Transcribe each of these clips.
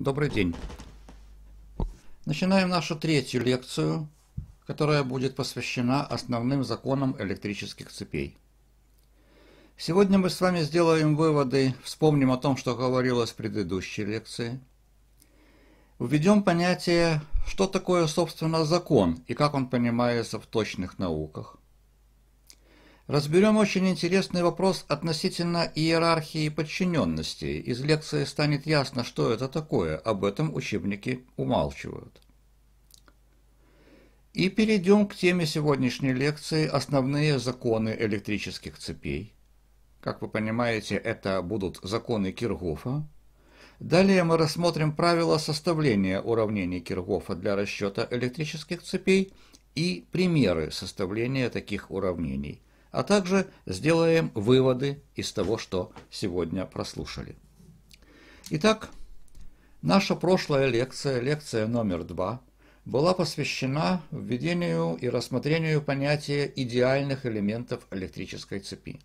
Добрый день. Начинаем нашу третью лекцию, которая будет посвящена основным законам электрических цепей. Сегодня мы с вами сделаем выводы, вспомним о том, что говорилось в предыдущей лекции. Введем понятие, что такое, собственно, закон и как он понимается в точных науках. Разберем очень интересный вопрос относительно иерархии подчиненности. Из лекции станет ясно, что это такое, об этом учебники умалчивают. И перейдем к теме сегодняшней лекции «Основные законы электрических цепей». Как вы понимаете, это будут законы Киргофа. Далее мы рассмотрим правила составления уравнений Киргофа для расчета электрических цепей и примеры составления таких уравнений – а также сделаем выводы из того, что сегодня прослушали. Итак, наша прошлая лекция, лекция номер два, была посвящена введению и рассмотрению понятия идеальных элементов электрической цепи.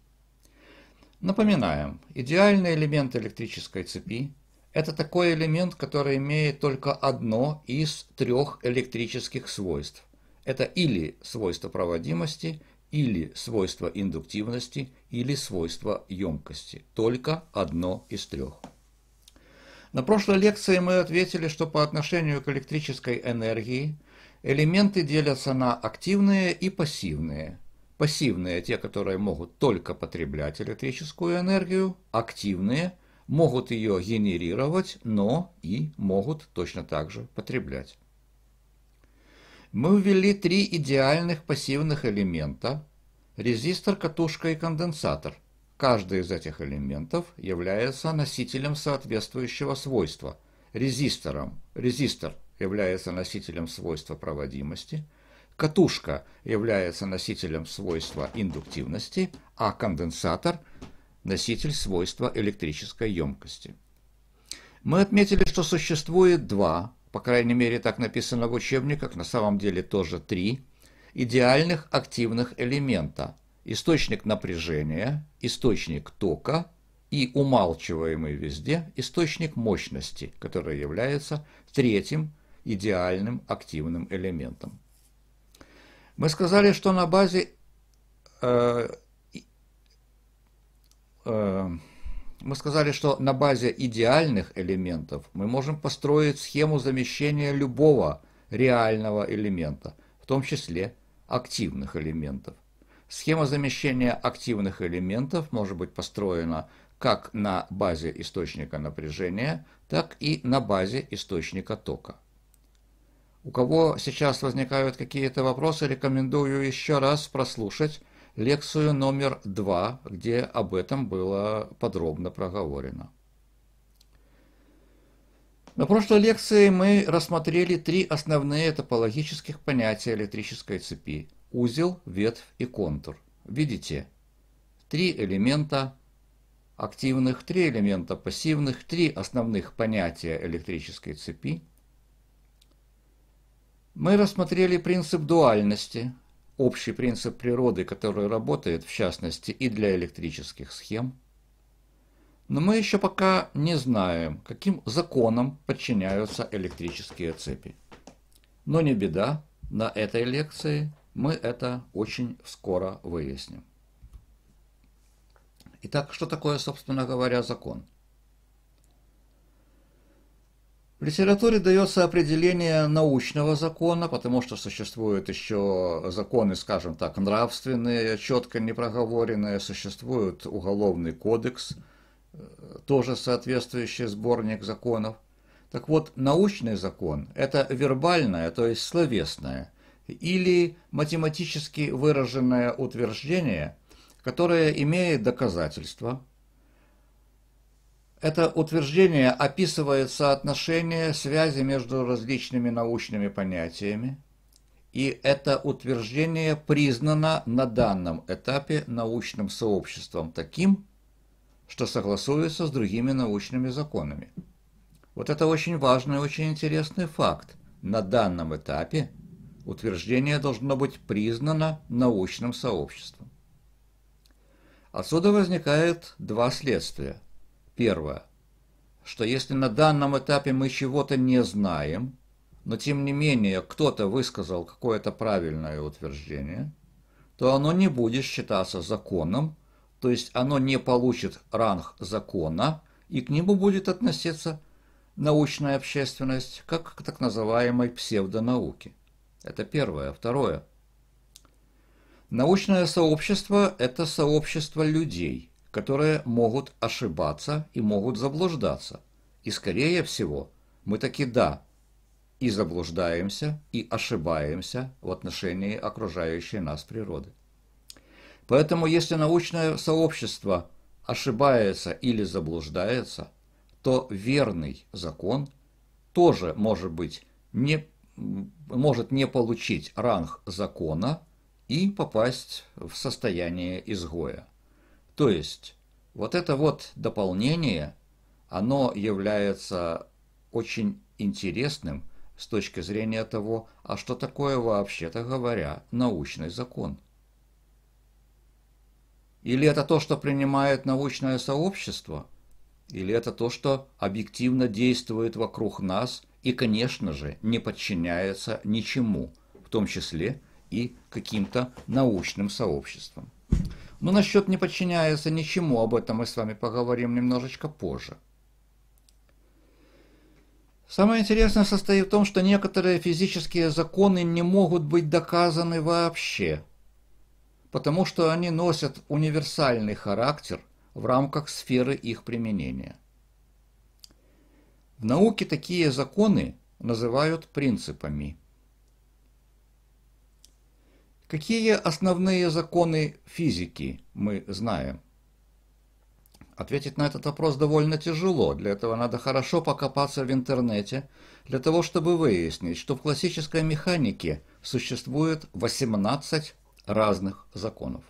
Напоминаем, идеальный элемент электрической цепи – это такой элемент, который имеет только одно из трех электрических свойств. Это или свойство проводимости, или свойство индуктивности, или свойство емкости. Только одно из трех. На прошлой лекции мы ответили, что по отношению к электрической энергии элементы делятся на активные и пассивные. Пассивные – те, которые могут только потреблять электрическую энергию, активные – могут ее генерировать, но и могут точно так же потреблять мы ввели три идеальных пассивных элемента – резистор, катушка и конденсатор. Каждый из этих элементов является носителем соответствующего свойства. Резистором резистор является носителем свойства проводимости, катушка является носителем свойства индуктивности, а конденсатор – носитель свойства электрической емкости. Мы отметили, что существует два по крайней мере так написано в учебниках, на самом деле тоже три, идеальных активных элемента. Источник напряжения, источник тока и умалчиваемый везде источник мощности, который является третьим идеальным активным элементом. Мы сказали, что на базе э, э, мы сказали, что на базе идеальных элементов мы можем построить схему замещения любого реального элемента, в том числе активных элементов. Схема замещения активных элементов может быть построена как на базе источника напряжения, так и на базе источника тока. У кого сейчас возникают какие-то вопросы, рекомендую еще раз прослушать лекцию номер два, где об этом было подробно проговорено. На прошлой лекции мы рассмотрели три основные топологических понятия электрической цепи – узел, ветвь и контур. Видите, три элемента активных, три элемента пассивных, три основных понятия электрической цепи. Мы рассмотрели принцип дуальности, общий принцип природы, который работает, в частности, и для электрических схем. Но мы еще пока не знаем, каким законам подчиняются электрические цепи. Но не беда, на этой лекции мы это очень скоро выясним. Итак, что такое, собственно говоря, закон? В литературе дается определение научного закона, потому что существуют еще законы, скажем так, нравственные, четко не проговоренные, существует уголовный кодекс, э, тоже соответствующий сборник законов. Так вот, научный закон – это вербальное, то есть словесное, или математически выраженное утверждение, которое имеет доказательства – это утверждение описывает соотношение связи между различными научными понятиями, и это утверждение признано на данном этапе научным сообществом таким, что согласуется с другими научными законами. Вот это очень важный и очень интересный факт. На данном этапе утверждение должно быть признано научным сообществом. Отсюда возникает два следствия. Первое. что если на данном этапе мы чего-то не знаем, но тем не менее кто-то высказал какое-то правильное утверждение, то оно не будет считаться законом, то есть оно не получит ранг закона, и к нему будет относиться научная общественность как к так называемой псевдонауке. Это первое. Второе. Научное сообщество – это сообщество людей, которые могут ошибаться и могут заблуждаться. И, скорее всего, мы таки да, и заблуждаемся, и ошибаемся в отношении окружающей нас природы. Поэтому, если научное сообщество ошибается или заблуждается, то верный закон тоже может быть не, может не получить ранг закона и попасть в состояние изгоя. То есть вот это вот дополнение, оно является очень интересным с точки зрения того, а что такое вообще-то говоря научный закон. Или это то, что принимает научное сообщество, или это то, что объективно действует вокруг нас и, конечно же, не подчиняется ничему, в том числе и каким-то научным сообществам. Но насчет не подчиняется ничему, об этом мы с вами поговорим немножечко позже. Самое интересное состоит в том, что некоторые физические законы не могут быть доказаны вообще, потому что они носят универсальный характер в рамках сферы их применения. В науке такие законы называют принципами. Какие основные законы физики мы знаем? Ответить на этот вопрос довольно тяжело. Для этого надо хорошо покопаться в интернете, для того, чтобы выяснить, что в классической механике существует 18 разных законов.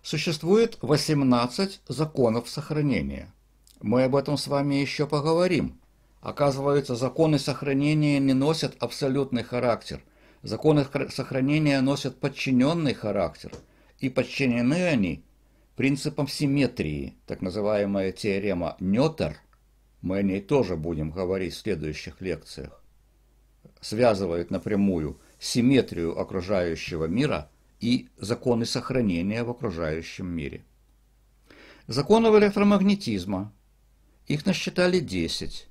Существует 18 законов сохранения. Мы об этом с вами еще поговорим. Оказывается, законы сохранения не носят абсолютный характер. Законы сохранения носят подчиненный характер. И подчинены они принципам симметрии, так называемая теорема Нётер, мы о ней тоже будем говорить в следующих лекциях, связывает напрямую симметрию окружающего мира и законы сохранения в окружающем мире. Законов электромагнетизма. Их насчитали 10.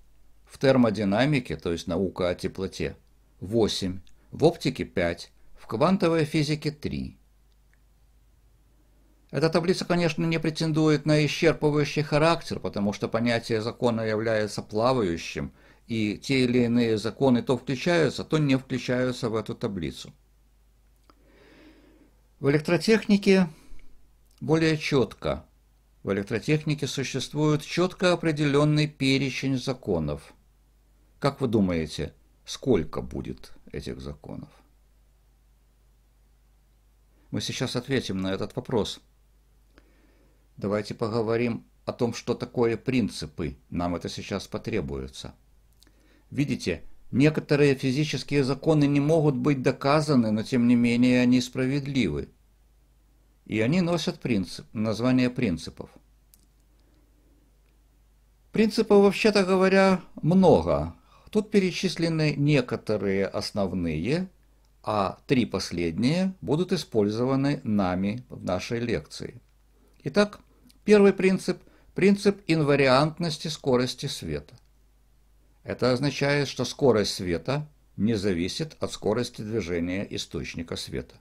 В термодинамике, то есть наука о теплоте, 8. В оптике 5. В квантовой физике 3. Эта таблица, конечно, не претендует на исчерпывающий характер, потому что понятие закона является плавающим, и те или иные законы то включаются, то не включаются в эту таблицу. В электротехнике более четко. В электротехнике существует четко определенный перечень законов. Как вы думаете, сколько будет этих законов? Мы сейчас ответим на этот вопрос. Давайте поговорим о том, что такое принципы. Нам это сейчас потребуется. Видите, Некоторые физические законы не могут быть доказаны, но тем не менее они справедливы. И они носят принцип, название принципов. Принципов, вообще-то говоря, много. Тут перечислены некоторые основные, а три последние будут использованы нами в нашей лекции. Итак, первый принцип – принцип инвариантности скорости света. Это означает, что скорость света не зависит от скорости движения источника света.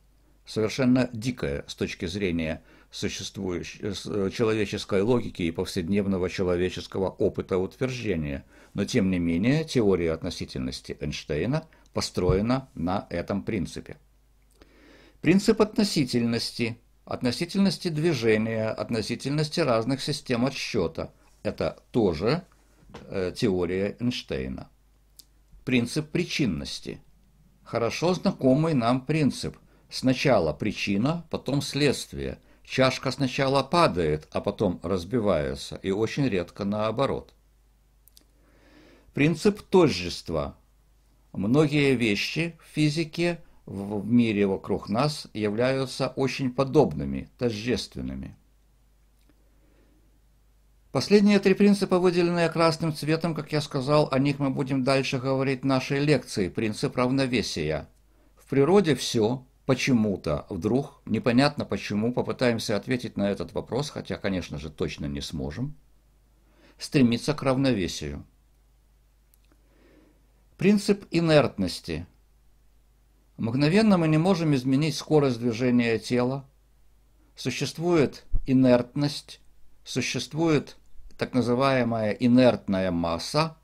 Совершенно дикое с точки зрения существующей э, человеческой логики и повседневного человеческого опыта утверждения, но тем не менее теория относительности Эйнштейна построена на этом принципе. Принцип относительности, относительности движения, относительности разных систем отсчета – это тоже – Э, теория Эйнштейна. Принцип причинности. Хорошо знакомый нам принцип. Сначала причина, потом следствие. Чашка сначала падает, а потом разбивается, и очень редко наоборот. Принцип тождества. Многие вещи в физике в мире вокруг нас являются очень подобными, тождественными. Последние три принципа, выделенные красным цветом, как я сказал, о них мы будем дальше говорить в нашей лекции. Принцип равновесия. В природе все почему-то, вдруг, непонятно почему, попытаемся ответить на этот вопрос, хотя, конечно же, точно не сможем, стремится к равновесию. Принцип инертности. Мгновенно мы не можем изменить скорость движения тела. Существует инертность, существует так называемая инертная масса.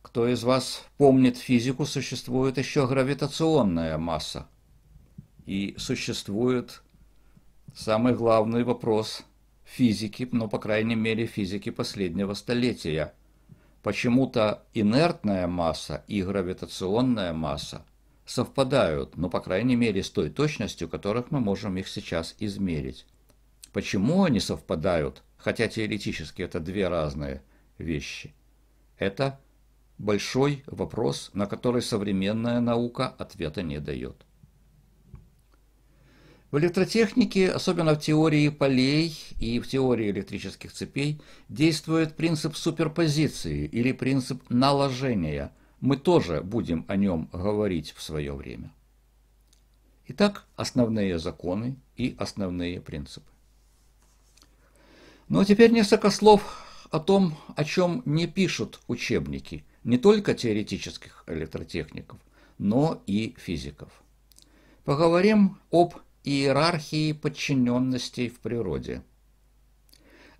Кто из вас помнит физику, существует еще гравитационная масса. И существует самый главный вопрос физики, ну, по крайней мере, физики последнего столетия. Почему-то инертная масса и гравитационная масса совпадают, ну, по крайней мере, с той точностью, которых мы можем их сейчас измерить. Почему они совпадают, хотя теоретически это две разные вещи? Это большой вопрос, на который современная наука ответа не дает. В электротехнике, особенно в теории полей и в теории электрических цепей, действует принцип суперпозиции или принцип наложения. Мы тоже будем о нем говорить в свое время. Итак, основные законы и основные принципы. Ну а теперь несколько слов о том, о чем не пишут учебники не только теоретических электротехников, но и физиков. Поговорим об иерархии подчиненностей в природе.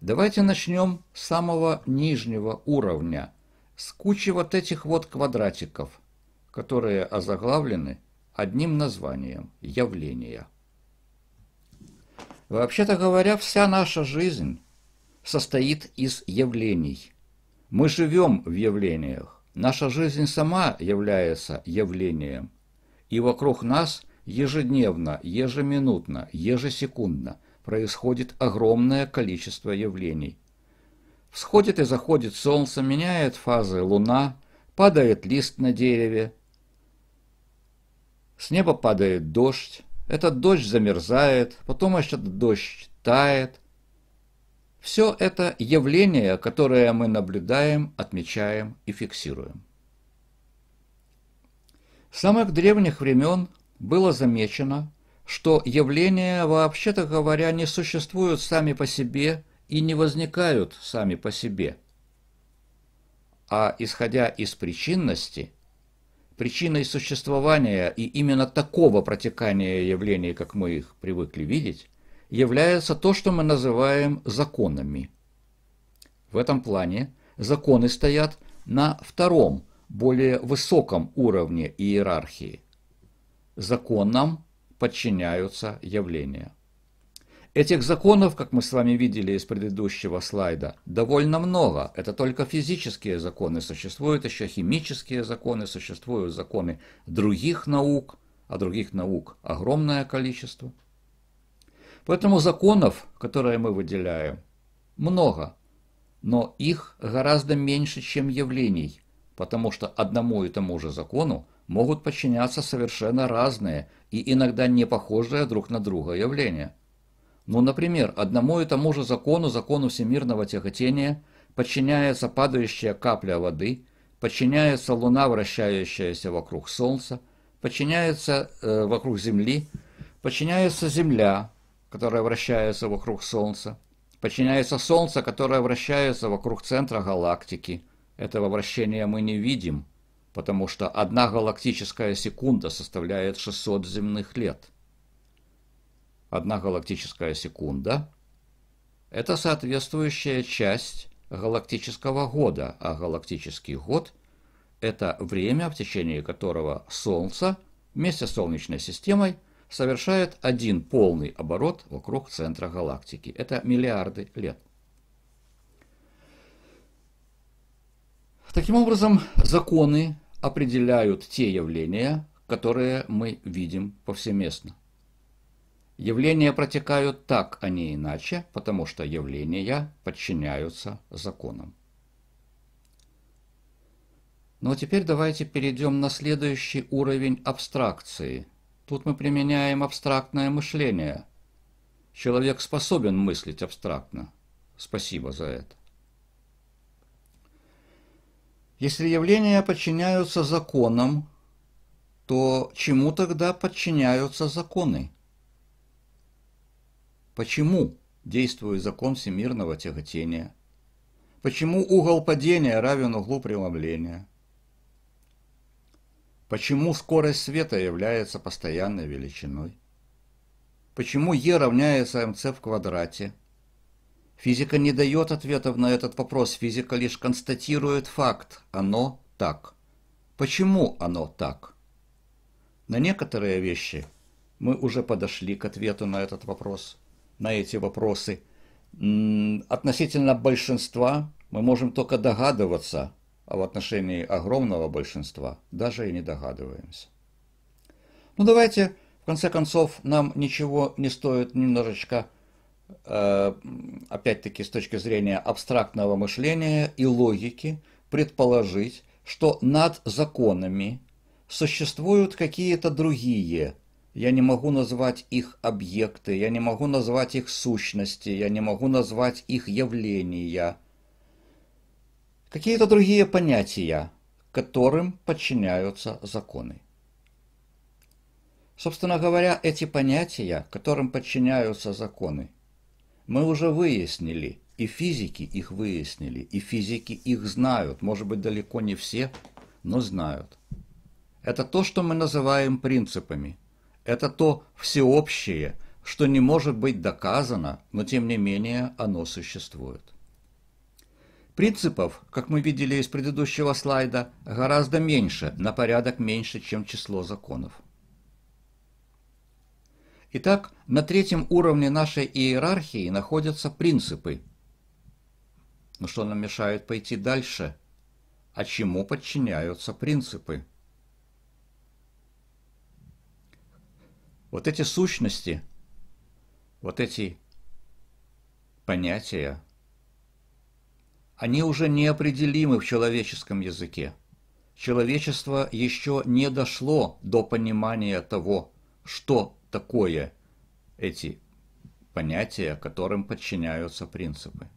Давайте начнем с самого нижнего уровня, с кучи вот этих вот квадратиков, которые озаглавлены одним названием – явления. Вообще-то говоря, вся наша жизнь состоит из явлений. Мы живем в явлениях. Наша жизнь сама является явлением. И вокруг нас ежедневно, ежеминутно, ежесекундно происходит огромное количество явлений. Всходит и заходит солнце, меняет фазы луна, падает лист на дереве, с неба падает дождь, этот дождь замерзает, потом этот дождь тает – все это явления, которые мы наблюдаем, отмечаем и фиксируем. С самых древних времен было замечено, что явления, вообще-то говоря, не существуют сами по себе и не возникают сами по себе. А исходя из причинности, причиной существования и именно такого протекания явлений, как мы их привыкли видеть, является то, что мы называем законами. В этом плане законы стоят на втором, более высоком уровне иерархии. Законам подчиняются явления. Этих законов, как мы с вами видели из предыдущего слайда, довольно много. Это только физические законы. Существуют еще химические законы, существуют законы других наук, а других наук огромное количество – Поэтому законов, которые мы выделяем, много, но их гораздо меньше, чем явлений, потому что одному и тому же закону могут подчиняться совершенно разные и иногда не похожие друг на друга явления. Ну, например, одному и тому же закону, закону всемирного тяготения, подчиняется падающая капля воды, подчиняется Луна, вращающаяся вокруг Солнца, подчиняется э, вокруг Земли, подчиняется Земля, которое вращается вокруг Солнца, подчиняется Солнце, которое вращается вокруг центра галактики. Этого вращения мы не видим, потому что одна галактическая секунда составляет 600 земных лет. Одна галактическая секунда – это соответствующая часть галактического года, а галактический год – это время, в течение которого Солнце вместе с Солнечной системой совершает один полный оборот вокруг центра галактики. Это миллиарды лет. Таким образом, законы определяют те явления, которые мы видим повсеместно. Явления протекают так, а не иначе, потому что явления подчиняются законам. Ну а теперь давайте перейдем на следующий уровень абстракции – Тут мы применяем абстрактное мышление. Человек способен мыслить абстрактно. Спасибо за это. Если явления подчиняются законам, то чему тогда подчиняются законы? Почему действует закон всемирного тяготения? Почему угол падения равен углу преломления? Почему скорость света является постоянной величиной? Почему Е равняется МЦ в квадрате? Физика не дает ответов на этот вопрос, физика лишь констатирует факт. Оно так. Почему оно так? На некоторые вещи мы уже подошли к ответу на этот вопрос, на эти вопросы. Относительно большинства мы можем только догадываться, а в отношении огромного большинства даже и не догадываемся. Ну давайте в конце концов, нам ничего не стоит немножечко, опять-таки с точки зрения абстрактного мышления и логики, предположить, что над законами существуют какие-то другие. Я не могу назвать их объекты, я не могу назвать их сущности, я не могу назвать их явления. Какие-то другие понятия, которым подчиняются законы. Собственно говоря, эти понятия, которым подчиняются законы, мы уже выяснили, и физики их выяснили, и физики их знают, может быть, далеко не все, но знают. Это то, что мы называем принципами. Это то всеобщее, что не может быть доказано, но тем не менее оно существует. Принципов, как мы видели из предыдущего слайда, гораздо меньше, на порядок меньше, чем число законов. Итак, на третьем уровне нашей иерархии находятся принципы. Но что нам мешает пойти дальше? А чему подчиняются принципы? Вот эти сущности, вот эти понятия, они уже неопределимы в человеческом языке. Человечество еще не дошло до понимания того, что такое эти понятия, которым подчиняются принципы.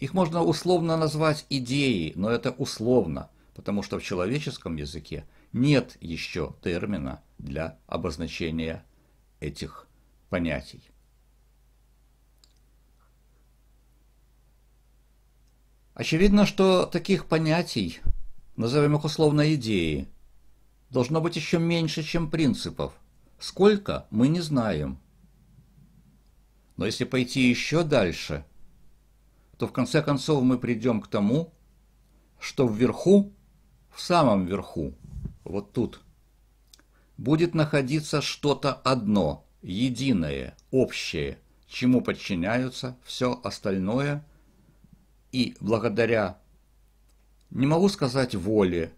Их можно условно назвать идеей, но это условно, потому что в человеческом языке нет еще термина для обозначения этих понятий. Очевидно, что таких понятий, назовем их условно идеи, должно быть еще меньше, чем принципов. Сколько, мы не знаем. Но если пойти еще дальше, то в конце концов мы придем к тому, что вверху, в самом верху, вот тут, будет находиться что-то одно, единое, общее, чему подчиняются все остальное, и благодаря, не могу сказать воле,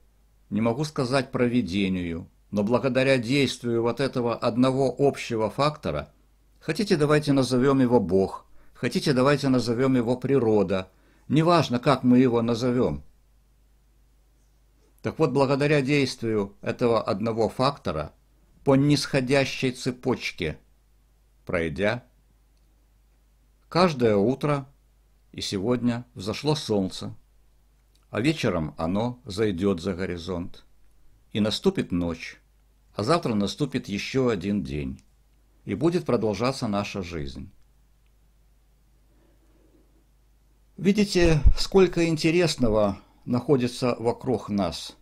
не могу сказать проведению, но благодаря действию вот этого одного общего фактора, хотите давайте назовем его Бог, хотите давайте назовем его природа, неважно, как мы его назовем. Так вот, благодаря действию этого одного фактора, по нисходящей цепочке, пройдя, каждое утро и сегодня взошло солнце, а вечером оно зайдет за горизонт, и наступит ночь, а завтра наступит еще один день, и будет продолжаться наша жизнь. Видите, сколько интересного находится вокруг нас.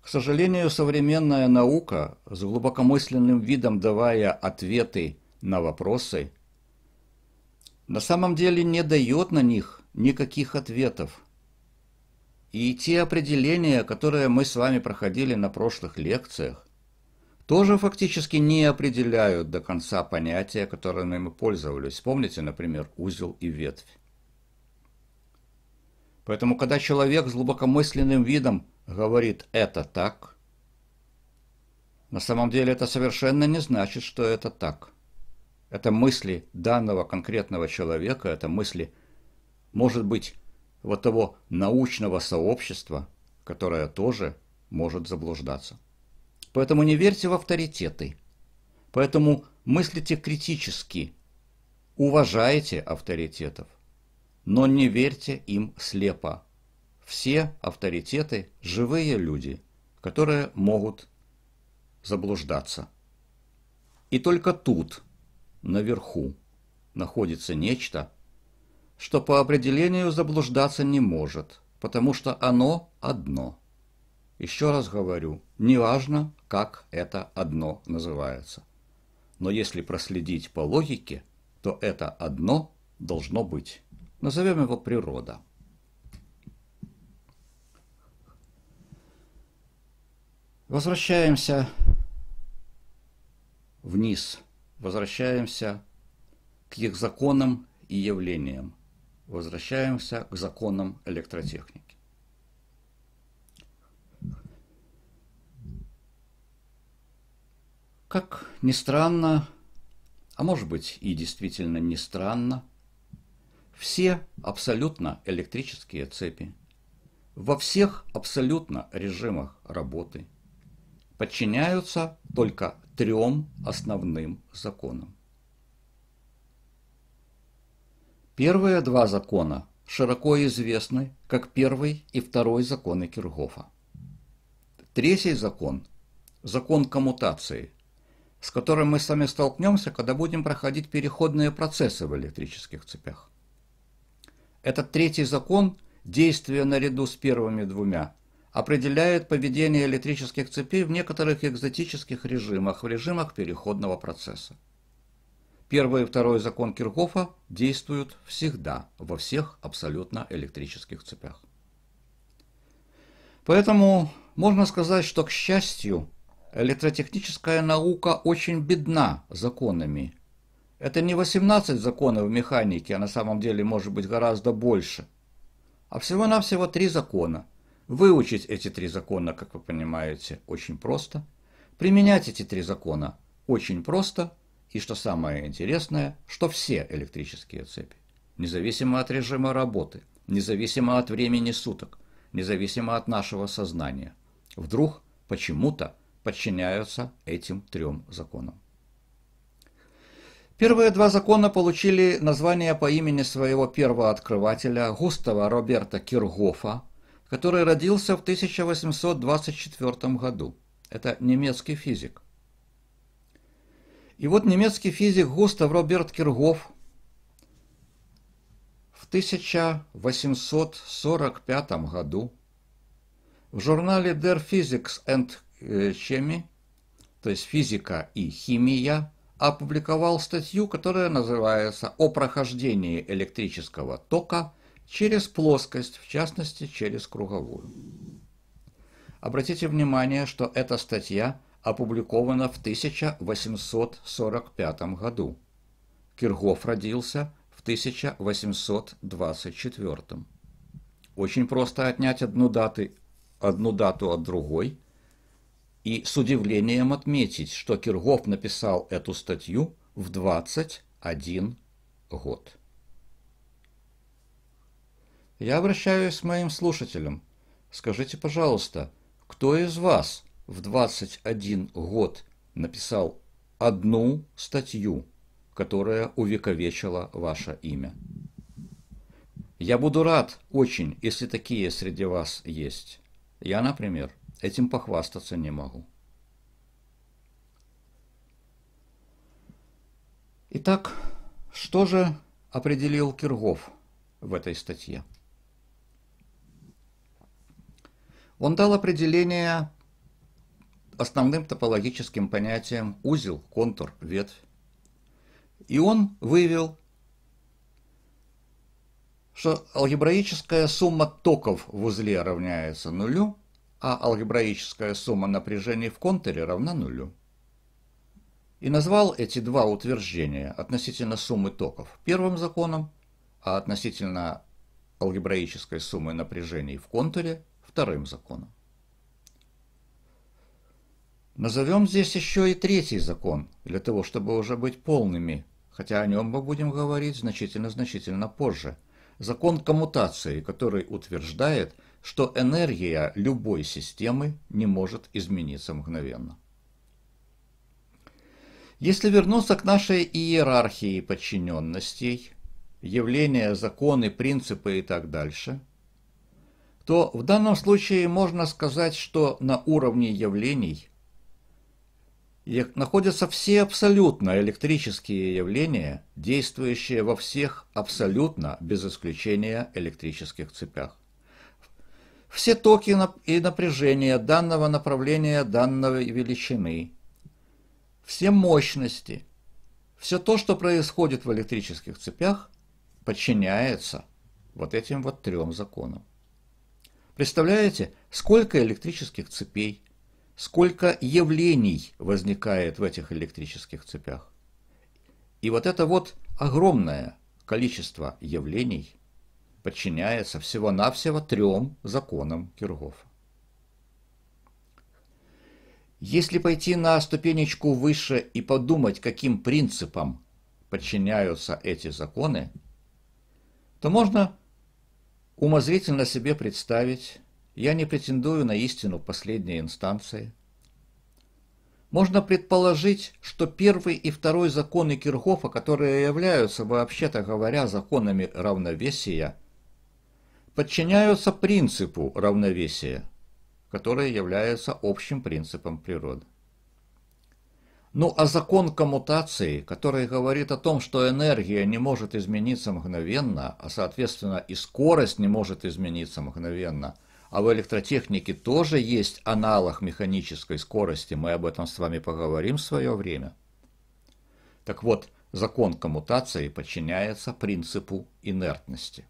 К сожалению, современная наука, с глубокомысленным видом давая ответы на вопросы, на самом деле не дает на них никаких ответов – и те определения, которые мы с вами проходили на прошлых лекциях, тоже фактически не определяют до конца понятия, которыми мы пользовались. Помните, например, узел и ветвь. Поэтому, когда человек с глубокомысленным видом говорит «это так», на самом деле это совершенно не значит, что это так. Это мысли данного конкретного человека, это мысли, может быть, вот того научного сообщества, которое тоже может заблуждаться. Поэтому не верьте в авторитеты. Поэтому мыслите критически Уважайте авторитетов, но не верьте им слепо. Все авторитеты – живые люди, которые могут заблуждаться. И только тут, наверху, находится нечто, что по определению заблуждаться не может, потому что оно одно. Еще раз говорю, неважно, как это одно называется. Но если проследить по логике, то это одно должно быть. Назовем его природа. Возвращаемся вниз, возвращаемся к их законам и явлениям, возвращаемся к законам электротехники. Как ни странно, а может быть и действительно не странно, все абсолютно электрические цепи во всех абсолютно режимах работы подчиняются только трем основным законам. Первые два закона широко известны как первый и второй законы Киргофа. Третий закон – закон коммутации, с которым мы с вами столкнемся, когда будем проходить переходные процессы в электрических цепях. Этот третий закон, действуя наряду с первыми двумя, определяет поведение электрических цепей в некоторых экзотических режимах, в режимах переходного процесса. Первый и второй закон Кирхофа действуют всегда, во всех абсолютно электрических цепях. Поэтому можно сказать, что, к счастью, электротехническая наука очень бедна законами. Это не 18 законов механики, а на самом деле может быть гораздо больше. А всего-навсего три закона. Выучить эти три закона, как вы понимаете, очень просто. Применять эти три закона очень просто. И что самое интересное, что все электрические цепи, независимо от режима работы, независимо от времени суток, независимо от нашего сознания, вдруг почему-то подчиняются этим трем законам. Первые два закона получили название по имени своего первого открывателя Густава Роберта Киргофа, который родился в 1824 году. Это немецкий физик. И вот немецкий физик Густав Роберт Киргоф в 1845 году в журнале Der Physics and Chemie, то есть физика и химия, опубликовал статью, которая называется «О прохождении электрического тока через плоскость, в частности, через круговую». Обратите внимание, что эта статья опубликована в 1845 году. Киргоф родился в 1824. Очень просто отнять одну, даты, одну дату от другой – и с удивлением отметить, что Киргоф написал эту статью в 21 год. Я обращаюсь к моим слушателям. Скажите, пожалуйста, кто из вас в 21 год написал одну статью, которая увековечила ваше имя? Я буду рад очень, если такие среди вас есть. Я, например, Этим похвастаться не могу. Итак, что же определил Киргов в этой статье? Он дал определение основным топологическим понятиям узел, контур, ветвь. И он вывел, что алгебраическая сумма токов в узле равняется нулю, а алгебраическая сумма напряжений в контуре равна нулю. И назвал эти два утверждения относительно суммы токов первым законом, а относительно алгебраической суммы напряжений в контуре вторым законом. Назовем здесь еще и третий закон, для того, чтобы уже быть полными, хотя о нем мы будем говорить значительно-значительно позже. Закон коммутации, который утверждает, что энергия любой системы не может измениться мгновенно. Если вернуться к нашей иерархии подчиненностей, явления, законы, принципы и так дальше, то в данном случае можно сказать, что на уровне явлений находятся все абсолютно электрические явления, действующие во всех абсолютно, без исключения, электрических цепях. Все токи и напряжения данного направления данной величины, все мощности, все то, что происходит в электрических цепях, подчиняется вот этим вот трем законам. Представляете, сколько электрических цепей, сколько явлений возникает в этих электрических цепях. И вот это вот огромное количество явлений подчиняется всего-навсего трем законам Киргофа. Если пойти на ступенечку выше и подумать, каким принципам подчиняются эти законы, то можно умозрительно себе представить, я не претендую на истину последней инстанции. Можно предположить, что первый и второй законы Кирхофа, которые являются, вообще-то говоря, законами равновесия, подчиняются принципу равновесия, который является общим принципом природы. Ну а закон коммутации, который говорит о том, что энергия не может измениться мгновенно, а соответственно и скорость не может измениться мгновенно, а в электротехнике тоже есть аналог механической скорости, мы об этом с вами поговорим в свое время. Так вот, закон коммутации подчиняется принципу инертности.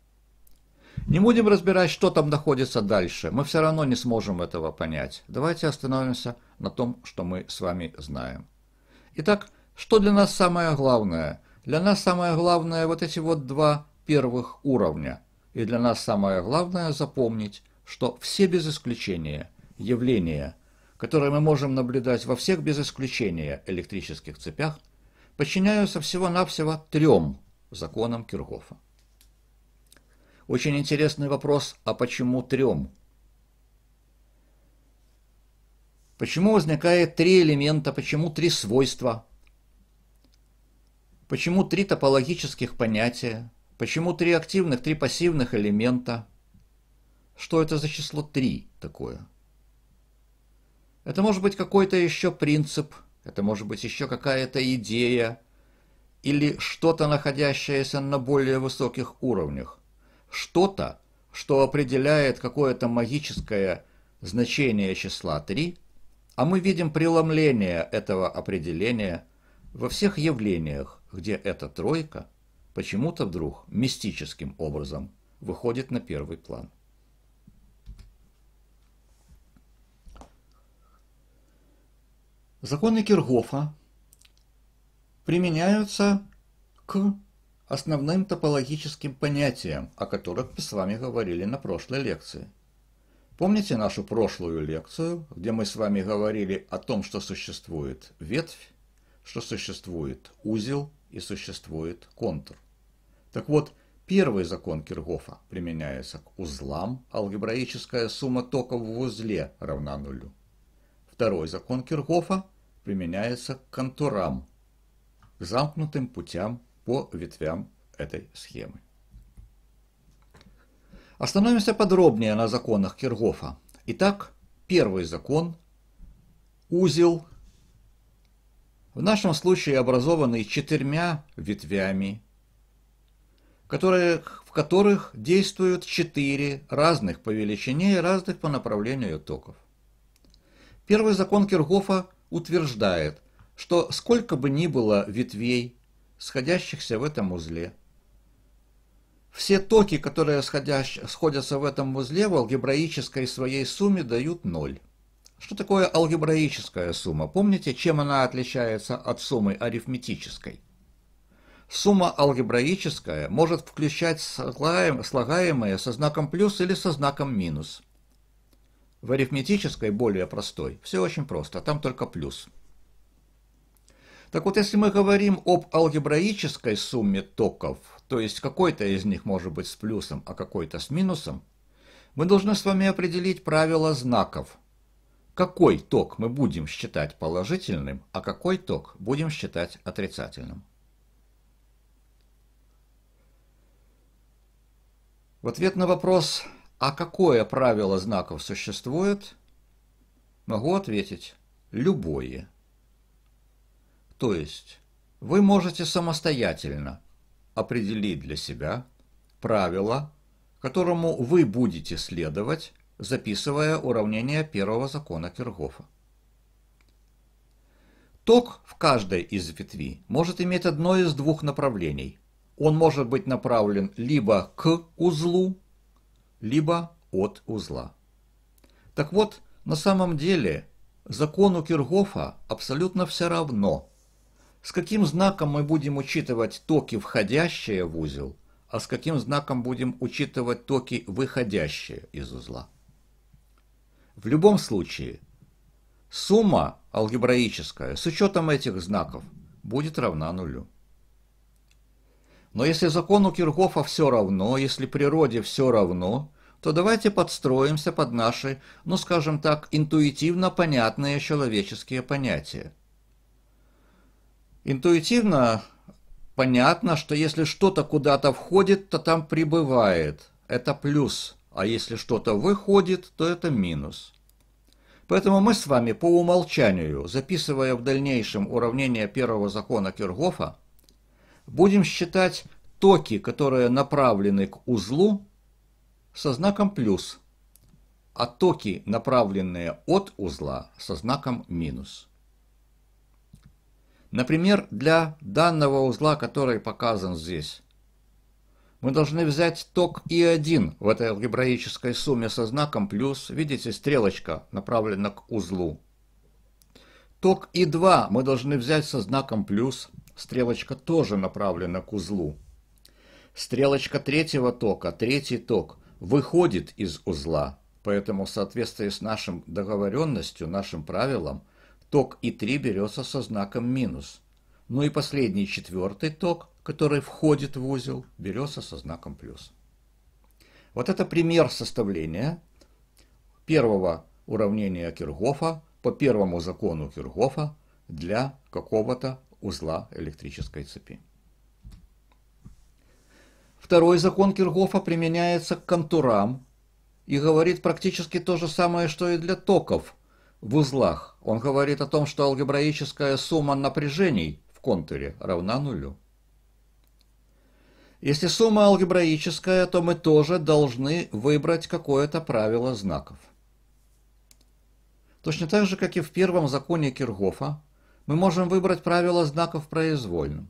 Не будем разбирать, что там находится дальше, мы все равно не сможем этого понять. Давайте остановимся на том, что мы с вами знаем. Итак, что для нас самое главное? Для нас самое главное вот эти вот два первых уровня. И для нас самое главное запомнить, что все без исключения явления, которые мы можем наблюдать во всех без исключения электрических цепях, подчиняются всего-навсего трем законам Киргофа. Очень интересный вопрос, а почему трем? Почему возникает три элемента, почему три свойства? Почему три топологических понятия? Почему три активных, три пассивных элемента? Что это за число три такое? Это может быть какой-то еще принцип, это может быть еще какая-то идея или что-то, находящееся на более высоких уровнях. Что-то, что определяет какое-то магическое значение числа 3 а мы видим преломление этого определения во всех явлениях, где эта тройка почему-то вдруг мистическим образом выходит на первый план. Законы Киргофа применяются к основным топологическим понятиям, о которых мы с вами говорили на прошлой лекции. Помните нашу прошлую лекцию, где мы с вами говорили о том, что существует ветвь, что существует узел и существует контур? Так вот, первый закон Киргофа применяется к узлам, алгебраическая сумма токов в узле равна нулю. Второй закон Киргофа применяется к контурам, к замкнутым путям по ветвям этой схемы. Остановимся подробнее на законах Киргофа. Итак, первый закон – узел, в нашем случае образованный четырьмя ветвями, которые, в которых действуют четыре разных по величине и разных по направлению токов. Первый закон Киргофа утверждает, что сколько бы ни было ветвей, сходящихся в этом узле – все токи, которые сходящ, сходятся в этом узле, в алгебраической своей сумме дают ноль. Что такое алгебраическая сумма? Помните, чем она отличается от суммы арифметической? Сумма алгебраическая может включать слагаемые со знаком плюс или со знаком минус. В арифметической более простой. Все очень просто, там только плюс. Так вот, если мы говорим об алгебраической сумме токов – то есть какой-то из них может быть с плюсом, а какой-то с минусом, мы должны с вами определить правила знаков. какой ток мы будем считать положительным, а какой ток будем считать отрицательным. В ответ на вопрос, а какое правило знаков существует, могу ответить – любое. То есть вы можете самостоятельно определить для себя правило, которому вы будете следовать записывая уравнение первого закона Киргофа. Ток в каждой из ветвей может иметь одно из двух направлений. Он может быть направлен либо к узлу, либо от узла. Так вот, на самом деле, закону Киргофа абсолютно все равно, с каким знаком мы будем учитывать токи, входящие в узел, а с каким знаком будем учитывать токи, выходящие из узла. В любом случае, сумма алгебраическая с учетом этих знаков будет равна нулю. Но если закону Кирхофа все равно, если природе все равно, то давайте подстроимся под наши, ну скажем так, интуитивно понятные человеческие понятия. Интуитивно понятно, что если что-то куда-то входит, то там прибывает. Это плюс а если что-то выходит, то это минус. Поэтому мы с вами по умолчанию, записывая в дальнейшем уравнение первого закона Киргофа, будем считать токи, которые направлены к узлу, со знаком плюс, а токи, направленные от узла, со знаком минус. Например, для данного узла, который показан здесь, мы должны взять ток И1 в этой алгебраической сумме со знаком плюс. Видите, стрелочка направлена к узлу. Ток И2 мы должны взять со знаком плюс. Стрелочка тоже направлена к узлу. Стрелочка третьего тока, третий ток, выходит из узла. Поэтому в соответствии с нашим договоренностью, нашим правилом, ток И3 берется со знаком минус. Ну и последний четвертый ток – который входит в узел, берется со знаком плюс. Вот это пример составления первого уравнения Киргофа по первому закону Киргофа для какого-то узла электрической цепи. Второй закон Киргофа применяется к контурам и говорит практически то же самое, что и для токов в узлах. Он говорит о том, что алгебраическая сумма напряжений в контуре равна нулю. Если сумма алгебраическая, то мы тоже должны выбрать какое-то правило знаков. Точно так же, как и в первом законе Киргофа, мы можем выбрать правило знаков произвольно.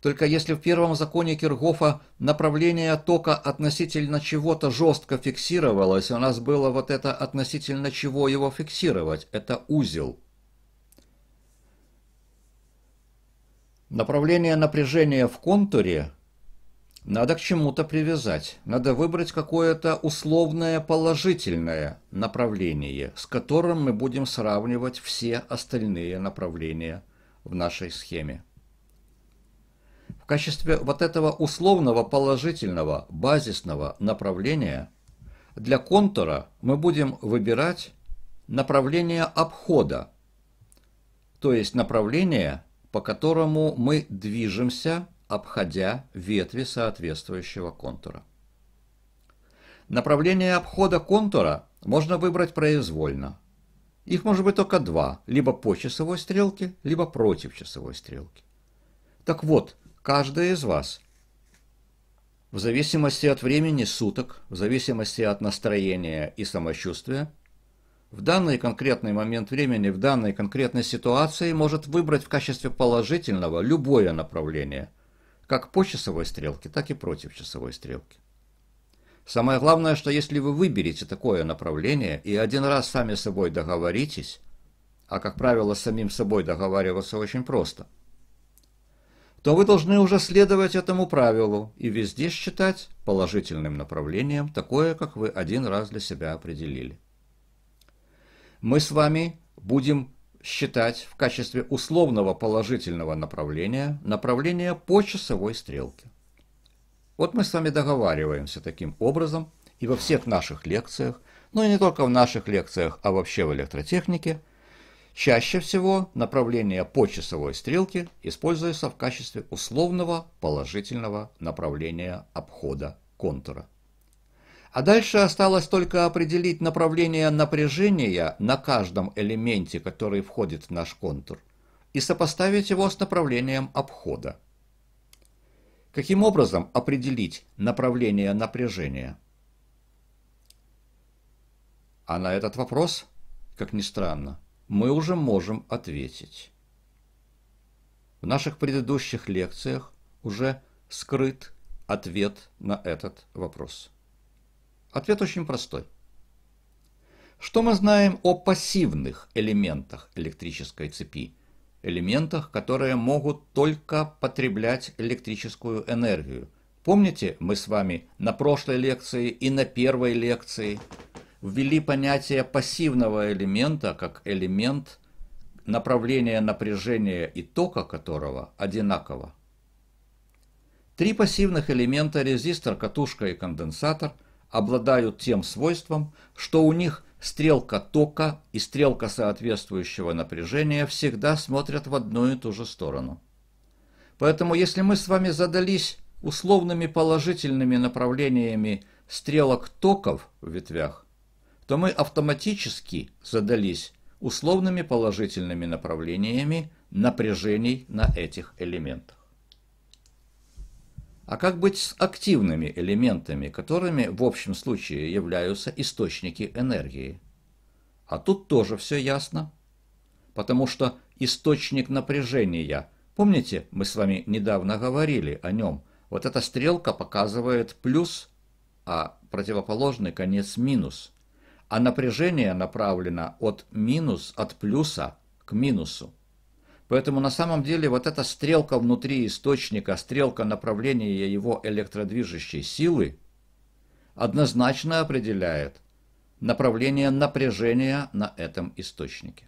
Только если в первом законе Киргофа направление тока относительно чего-то жестко фиксировалось, у нас было вот это относительно чего его фиксировать, это узел – Направление напряжения в контуре надо к чему-то привязать. Надо выбрать какое-то условное положительное направление, с которым мы будем сравнивать все остальные направления в нашей схеме. В качестве вот этого условного положительного базисного направления для контура мы будем выбирать направление обхода, то есть направление, по которому мы движемся, обходя ветви соответствующего контура. Направление обхода контура можно выбрать произвольно. Их может быть только два, либо по часовой стрелке, либо против часовой стрелки. Так вот, каждый из вас, в зависимости от времени суток, в зависимости от настроения и самочувствия, в данный конкретный момент времени, в данной конкретной ситуации может выбрать в качестве положительного любое направление, как по часовой стрелке, так и против часовой стрелки. Самое главное, что если вы выберете такое направление и один раз сами собой договоритесь, а как правило самим собой договариваться очень просто, то вы должны уже следовать этому правилу и везде считать положительным направлением такое, как вы один раз для себя определили мы с вами будем считать в качестве условного положительного направления направление по часовой стрелке. Вот мы с вами договариваемся таким образом, и во всех наших лекциях, но и не только в наших лекциях, а вообще в электротехнике, чаще всего направление по часовой стрелке используется в качестве условного положительного направления обхода контура. А дальше осталось только определить направление напряжения на каждом элементе, который входит в наш контур, и сопоставить его с направлением обхода. Каким образом определить направление напряжения? А на этот вопрос, как ни странно, мы уже можем ответить. В наших предыдущих лекциях уже скрыт ответ на этот вопрос. Ответ очень простой. Что мы знаем о пассивных элементах электрической цепи? Элементах, которые могут только потреблять электрическую энергию. Помните, мы с вами на прошлой лекции и на первой лекции ввели понятие пассивного элемента как элемент, направления напряжения и тока которого одинаково. Три пассивных элемента – резистор, катушка и конденсатор – обладают тем свойством, что у них стрелка тока и стрелка соответствующего напряжения всегда смотрят в одну и ту же сторону. Поэтому если мы с вами задались условными положительными направлениями стрелок токов в ветвях, то мы автоматически задались условными положительными направлениями напряжений на этих элементах. А как быть с активными элементами, которыми в общем случае являются источники энергии? А тут тоже все ясно. Потому что источник напряжения, помните, мы с вами недавно говорили о нем, вот эта стрелка показывает плюс, а противоположный конец минус. А напряжение направлено от минус, от плюса к минусу. Поэтому на самом деле вот эта стрелка внутри источника, стрелка направления его электродвижущей силы однозначно определяет направление напряжения на этом источнике.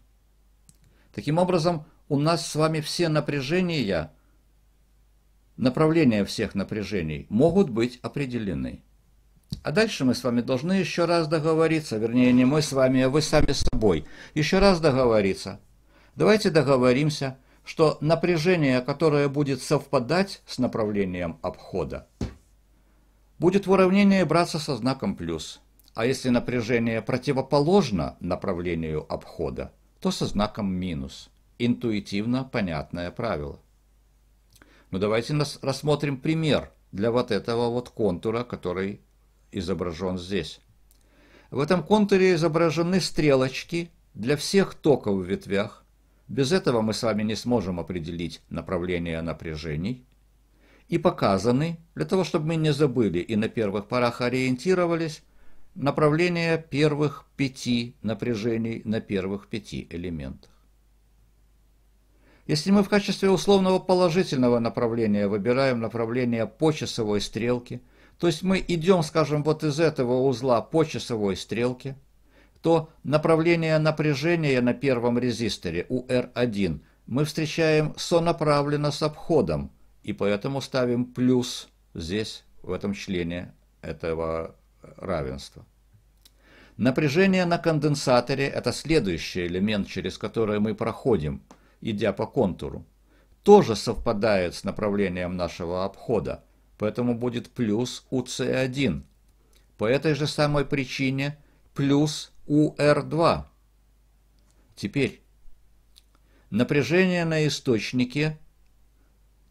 Таким образом, у нас с вами все напряжения, направления всех напряжений могут быть определены. А дальше мы с вами должны еще раз договориться, вернее не мы с вами, а вы сами с собой, еще раз договориться – Давайте договоримся, что напряжение, которое будет совпадать с направлением обхода, будет в уравнении браться со знаком плюс. А если напряжение противоположно направлению обхода, то со знаком минус. Интуитивно понятное правило. Но давайте рассмотрим пример для вот этого вот контура, который изображен здесь. В этом контуре изображены стрелочки для всех токов в ветвях, без этого мы с вами не сможем определить направление напряжений. И показаны, для того, чтобы мы не забыли и на первых порах ориентировались, направление первых пяти напряжений на первых пяти элементах. Если мы в качестве условного положительного направления выбираем направление по часовой стрелке, то есть мы идем, скажем, вот из этого узла по часовой стрелке – то направление напряжения на первом резисторе UR1 мы встречаем сонаправленно с обходом, и поэтому ставим плюс здесь, в этом члене этого равенства. Напряжение на конденсаторе – это следующий элемент, через который мы проходим, идя по контуру. Тоже совпадает с направлением нашего обхода, поэтому будет плюс УЦ1. По этой же самой причине плюс УР2. Теперь напряжение на источнике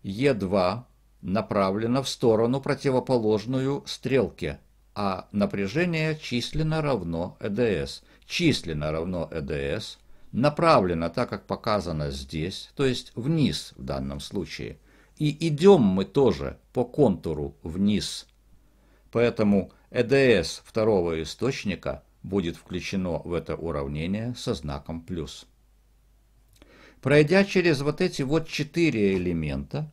Е2 направлено в сторону противоположную стрелке, а напряжение численно равно ЭДС. Численно равно ЭДС направлено так, как показано здесь, то есть вниз в данном случае. И идем мы тоже по контуру вниз. Поэтому ЭДС второго источника будет включено в это уравнение со знаком плюс. Пройдя через вот эти вот четыре элемента,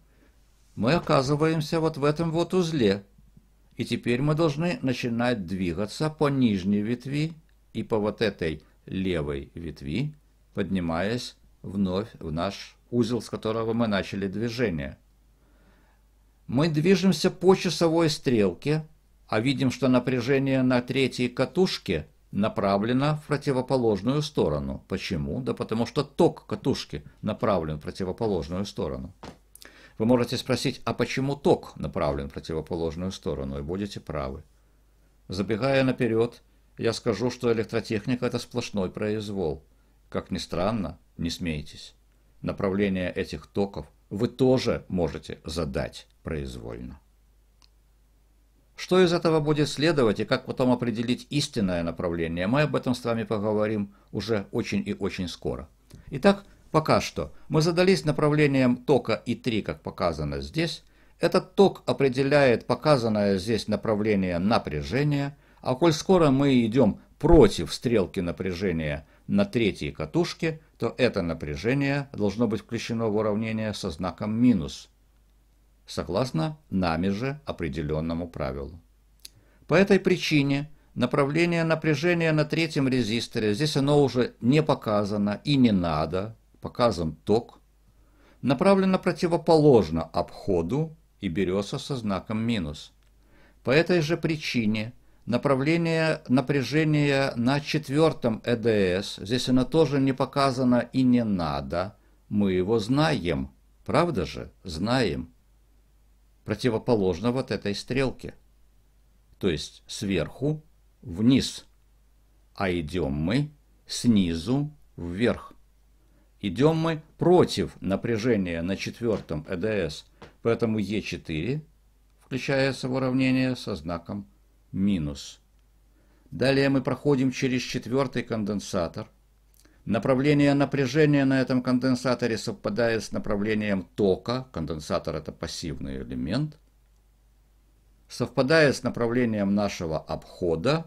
мы оказываемся вот в этом вот узле. И теперь мы должны начинать двигаться по нижней ветви и по вот этой левой ветви, поднимаясь вновь в наш узел, с которого мы начали движение. Мы движемся по часовой стрелке а видим, что напряжение на третьей катушке направлено в противоположную сторону. Почему? Да потому что ток катушки направлен в противоположную сторону. Вы можете спросить, а почему ток направлен в противоположную сторону, и будете правы. Забегая наперед, я скажу, что электротехника – это сплошной произвол. Как ни странно, не смейтесь. Направление этих токов вы тоже можете задать произвольно. Что из этого будет следовать и как потом определить истинное направление, мы об этом с вами поговорим уже очень и очень скоро. Итак, пока что мы задались направлением тока И3, как показано здесь. Этот ток определяет показанное здесь направление напряжения, а коль скоро мы идем против стрелки напряжения на третьей катушке, то это напряжение должно быть включено в уравнение со знаком минус, согласно нами же определенному правилу. По этой причине направление напряжения на третьем резисторе, здесь оно уже не показано и не надо, показан ток, направлено противоположно обходу и берется со знаком минус. По этой же причине направление напряжения на четвертом ЭДС, здесь оно тоже не показано и не надо, мы его знаем, правда же, знаем противоположно вот этой стрелке. То есть сверху вниз, а идем мы снизу вверх. Идем мы против напряжения на четвертом ЭДС, поэтому Е4 включается в уравнение со знаком минус. Далее мы проходим через четвертый конденсатор – Направление напряжения на этом конденсаторе совпадает с направлением тока, конденсатор это пассивный элемент, совпадает с направлением нашего обхода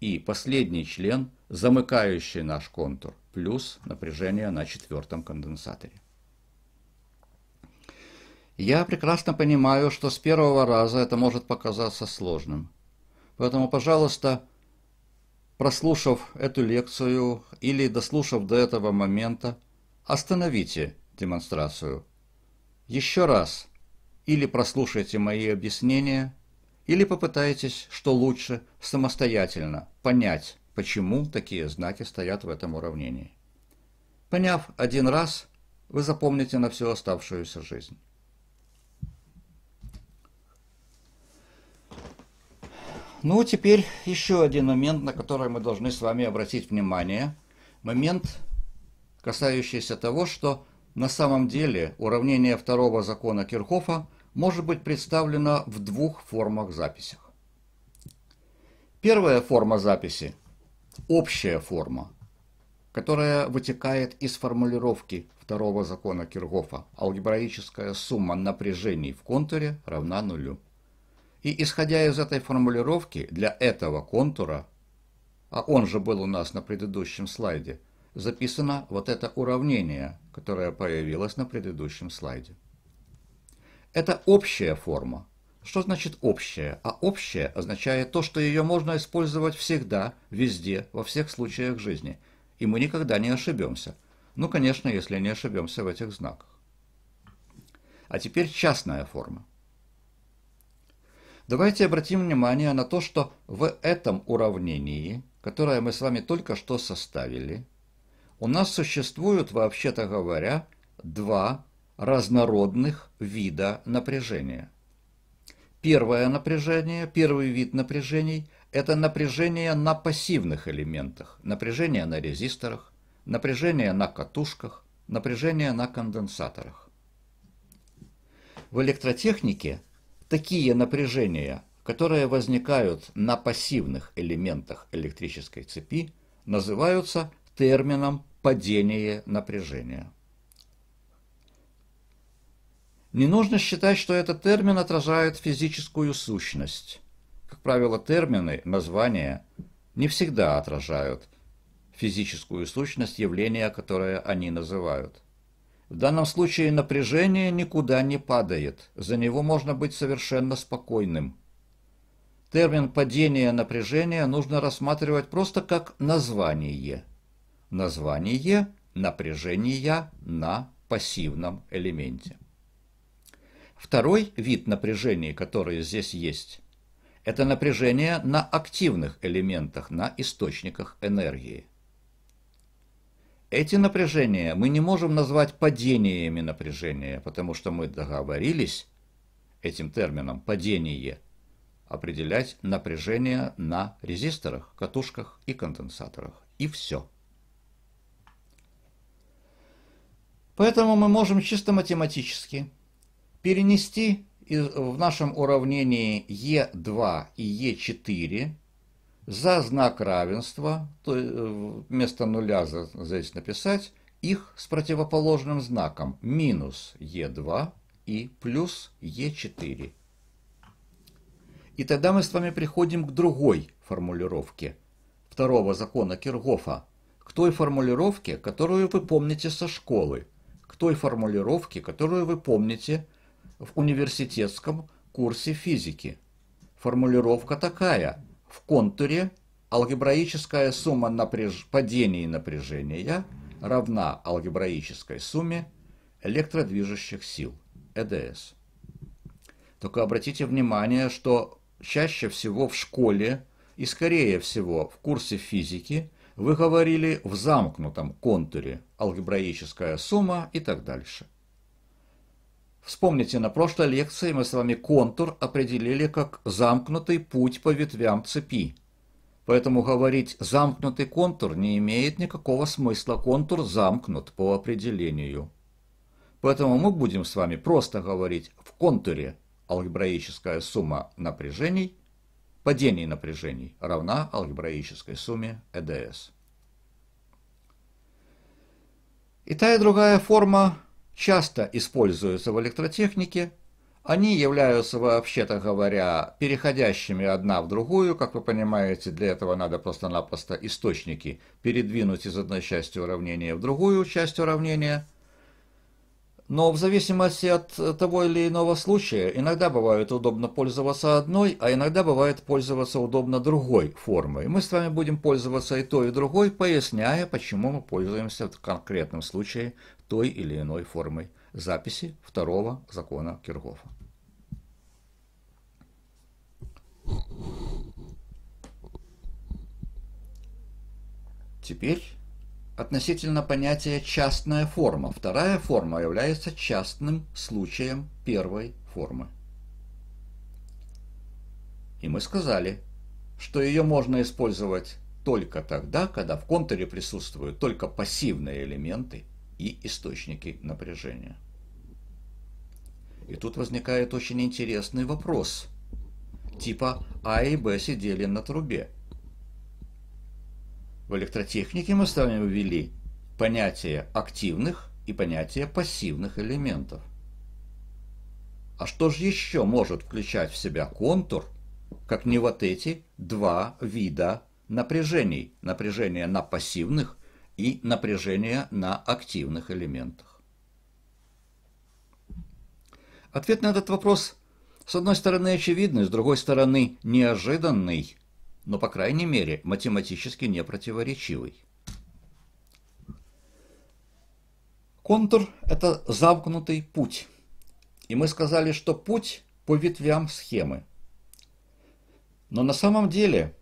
и последний член, замыкающий наш контур, плюс напряжение на четвертом конденсаторе. Я прекрасно понимаю, что с первого раза это может показаться сложным. Поэтому, пожалуйста, Прослушав эту лекцию или дослушав до этого момента, остановите демонстрацию. Еще раз или прослушайте мои объяснения, или попытайтесь, что лучше, самостоятельно понять, почему такие знаки стоят в этом уравнении. Поняв один раз, вы запомните на всю оставшуюся жизнь. Ну, теперь еще один момент, на который мы должны с вами обратить внимание. Момент, касающийся того, что на самом деле уравнение второго закона Кирхофа может быть представлено в двух формах записях. Первая форма записи – общая форма, которая вытекает из формулировки второго закона Кирхофа. Алгебраическая сумма напряжений в контуре равна нулю. И исходя из этой формулировки, для этого контура, а он же был у нас на предыдущем слайде, записано вот это уравнение, которое появилось на предыдущем слайде. Это общая форма. Что значит общая? А общая означает то, что ее можно использовать всегда, везде, во всех случаях жизни. И мы никогда не ошибемся. Ну, конечно, если не ошибемся в этих знаках. А теперь частная форма. Давайте обратим внимание на то, что в этом уравнении, которое мы с вами только что составили, у нас существуют, вообще-то говоря, два разнородных вида напряжения. Первое напряжение, первый вид напряжений – это напряжение на пассивных элементах, напряжение на резисторах, напряжение на катушках, напряжение на конденсаторах. В электротехнике Такие напряжения, которые возникают на пассивных элементах электрической цепи, называются термином падение напряжения. Не нужно считать, что этот термин отражает физическую сущность. Как правило, термины, названия не всегда отражают физическую сущность явления, которое они называют. В данном случае напряжение никуда не падает, за него можно быть совершенно спокойным. Термин падения напряжения нужно рассматривать просто как название. Название напряжения на пассивном элементе. Второй вид напряжения, который здесь есть, Это напряжение на активных элементах, на источниках энергии. Эти напряжения мы не можем назвать падениями напряжения, потому что мы договорились этим термином «падение» определять напряжение на резисторах, катушках и конденсаторах. И все. Поэтому мы можем чисто математически перенести в нашем уравнении Е2 и Е4 за знак равенства, то вместо нуля здесь написать, их с противоположным знаком минус Е2 и плюс Е4. И тогда мы с вами приходим к другой формулировке второго закона Киргофа, к той формулировке, которую вы помните со школы, к той формулировке, которую вы помните в университетском курсе физики. Формулировка такая. В контуре алгебраическая сумма напряж... падений напряжения равна алгебраической сумме электродвижущих сил, ЭДС. Только обратите внимание, что чаще всего в школе и скорее всего в курсе физики вы говорили в замкнутом контуре алгебраическая сумма и так дальше. Вспомните, на прошлой лекции мы с вами контур определили как замкнутый путь по ветвям цепи. Поэтому говорить «замкнутый контур» не имеет никакого смысла. Контур замкнут по определению. Поэтому мы будем с вами просто говорить в контуре алгебраическая сумма напряжений, падений напряжений равна алгебраической сумме ЭДС. И та и другая форма часто используются в электротехнике. Они являются, вообще-то говоря, переходящими одна в другую. Как вы понимаете, для этого надо просто-напросто источники передвинуть из одной части уравнения в другую часть уравнения – но в зависимости от того или иного случая, иногда бывает удобно пользоваться одной, а иногда бывает пользоваться удобно другой формой. Мы с вами будем пользоваться и той, и другой, поясняя, почему мы пользуемся в конкретном случае той или иной формой записи второго закона Киргофа. Теперь относительно понятия «частная форма». Вторая форма является частным случаем первой формы. И мы сказали, что ее можно использовать только тогда, когда в контуре присутствуют только пассивные элементы и источники напряжения. И тут возникает очень интересный вопрос. Типа А и Б сидели на трубе. В электротехнике мы с вами ввели понятие активных и понятие пассивных элементов. А что же еще может включать в себя контур, как не вот эти два вида напряжений? Напряжение на пассивных и напряжение на активных элементах. Ответ на этот вопрос, с одной стороны, очевидный, с другой стороны, неожиданный – но, по крайней мере, математически непротиворечивый. Контур – это замкнутый путь. И мы сказали, что путь по ветвям схемы. Но на самом деле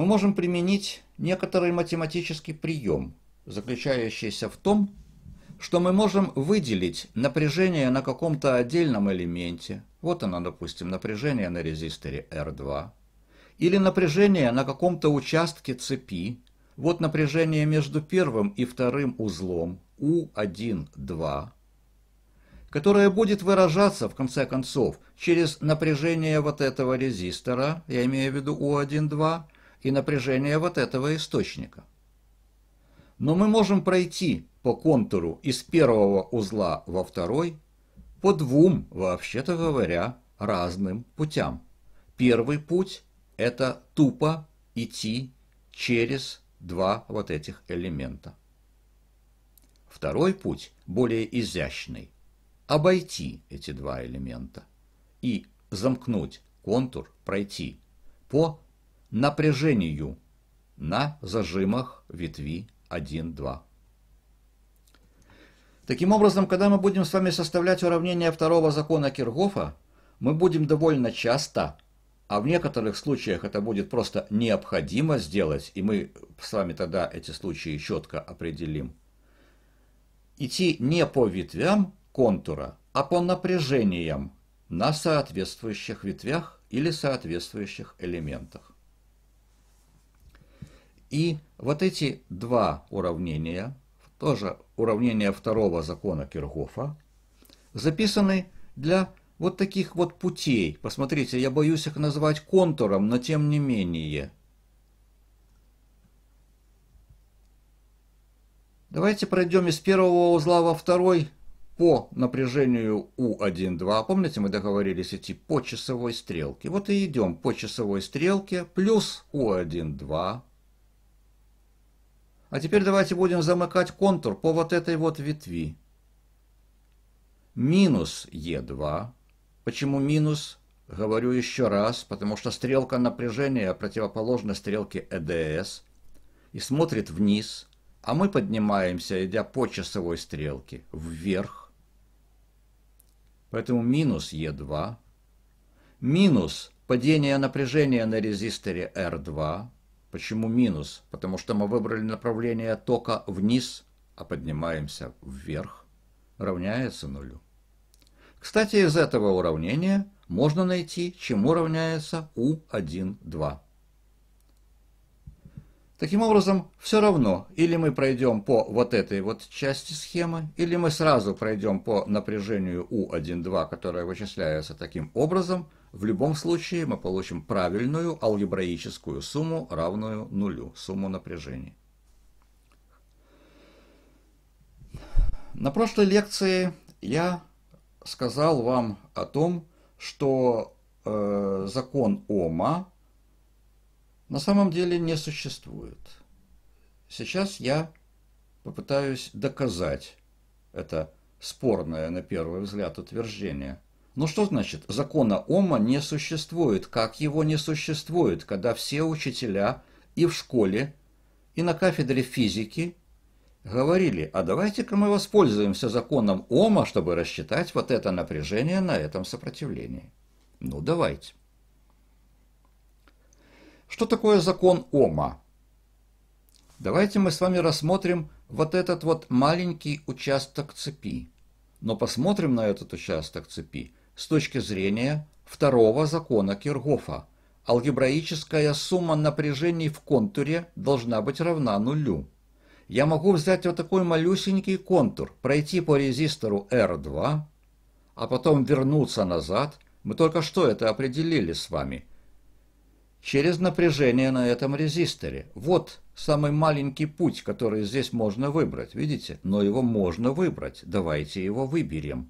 мы можем применить некоторый математический прием, заключающийся в том, что мы можем выделить напряжение на каком-то отдельном элементе. Вот оно, допустим, напряжение на резисторе R2 или напряжение на каком-то участке цепи, вот напряжение между первым и вторым узлом U1-2, которое будет выражаться, в конце концов, через напряжение вот этого резистора, я имею в виду U1-2, и напряжение вот этого источника. Но мы можем пройти по контуру из первого узла во второй по двум, вообще-то говоря, разным путям. Первый путь это тупо идти через два вот этих элемента. Второй путь, более изящный, обойти эти два элемента и замкнуть контур, пройти по напряжению на зажимах ветви 1-2. Таким образом, когда мы будем с вами составлять уравнение второго закона Киргофа, мы будем довольно часто а в некоторых случаях это будет просто необходимо сделать, и мы с вами тогда эти случаи четко определим. Идти не по ветвям контура, а по напряжениям на соответствующих ветвях или соответствующих элементах. И вот эти два уравнения, тоже уравнения второго закона Кирхофа, записаны для вот таких вот путей. Посмотрите, я боюсь их назвать контуром, но тем не менее. Давайте пройдем из первого узла во второй по напряжению U1,2. Помните, мы договорились идти по часовой стрелке. Вот и идем по часовой стрелке плюс U1,2. А теперь давайте будем замыкать контур по вот этой вот ветви. Минус Е2. Почему минус? Говорю еще раз, потому что стрелка напряжения противоположна стрелке ЭДС и смотрит вниз, а мы поднимаемся, идя по часовой стрелке, вверх. Поэтому минус Е2, минус падение напряжения на резисторе R2. Почему минус? Потому что мы выбрали направление тока вниз, а поднимаемся вверх, равняется нулю. Кстати, из этого уравнения можно найти, чему равняется U1,2. Таким образом, все равно, или мы пройдем по вот этой вот части схемы, или мы сразу пройдем по напряжению U1,2, которое вычисляется таким образом, в любом случае мы получим правильную алгебраическую сумму, равную нулю, сумму напряжений. На прошлой лекции я сказал вам о том, что э, закон Ома на самом деле не существует. Сейчас я попытаюсь доказать это спорное на первый взгляд утверждение. Но что значит закона Ома не существует? Как его не существует, когда все учителя и в школе, и на кафедре физики говорили, а давайте-ка мы воспользуемся законом Ома, чтобы рассчитать вот это напряжение на этом сопротивлении. Ну, давайте. Что такое закон Ома? Давайте мы с вами рассмотрим вот этот вот маленький участок цепи. Но посмотрим на этот участок цепи с точки зрения второго закона Киргофа. Алгебраическая сумма напряжений в контуре должна быть равна нулю я могу взять вот такой малюсенький контур, пройти по резистору R2, а потом вернуться назад. Мы только что это определили с вами. Через напряжение на этом резисторе. Вот самый маленький путь, который здесь можно выбрать, видите? Но его можно выбрать. Давайте его выберем.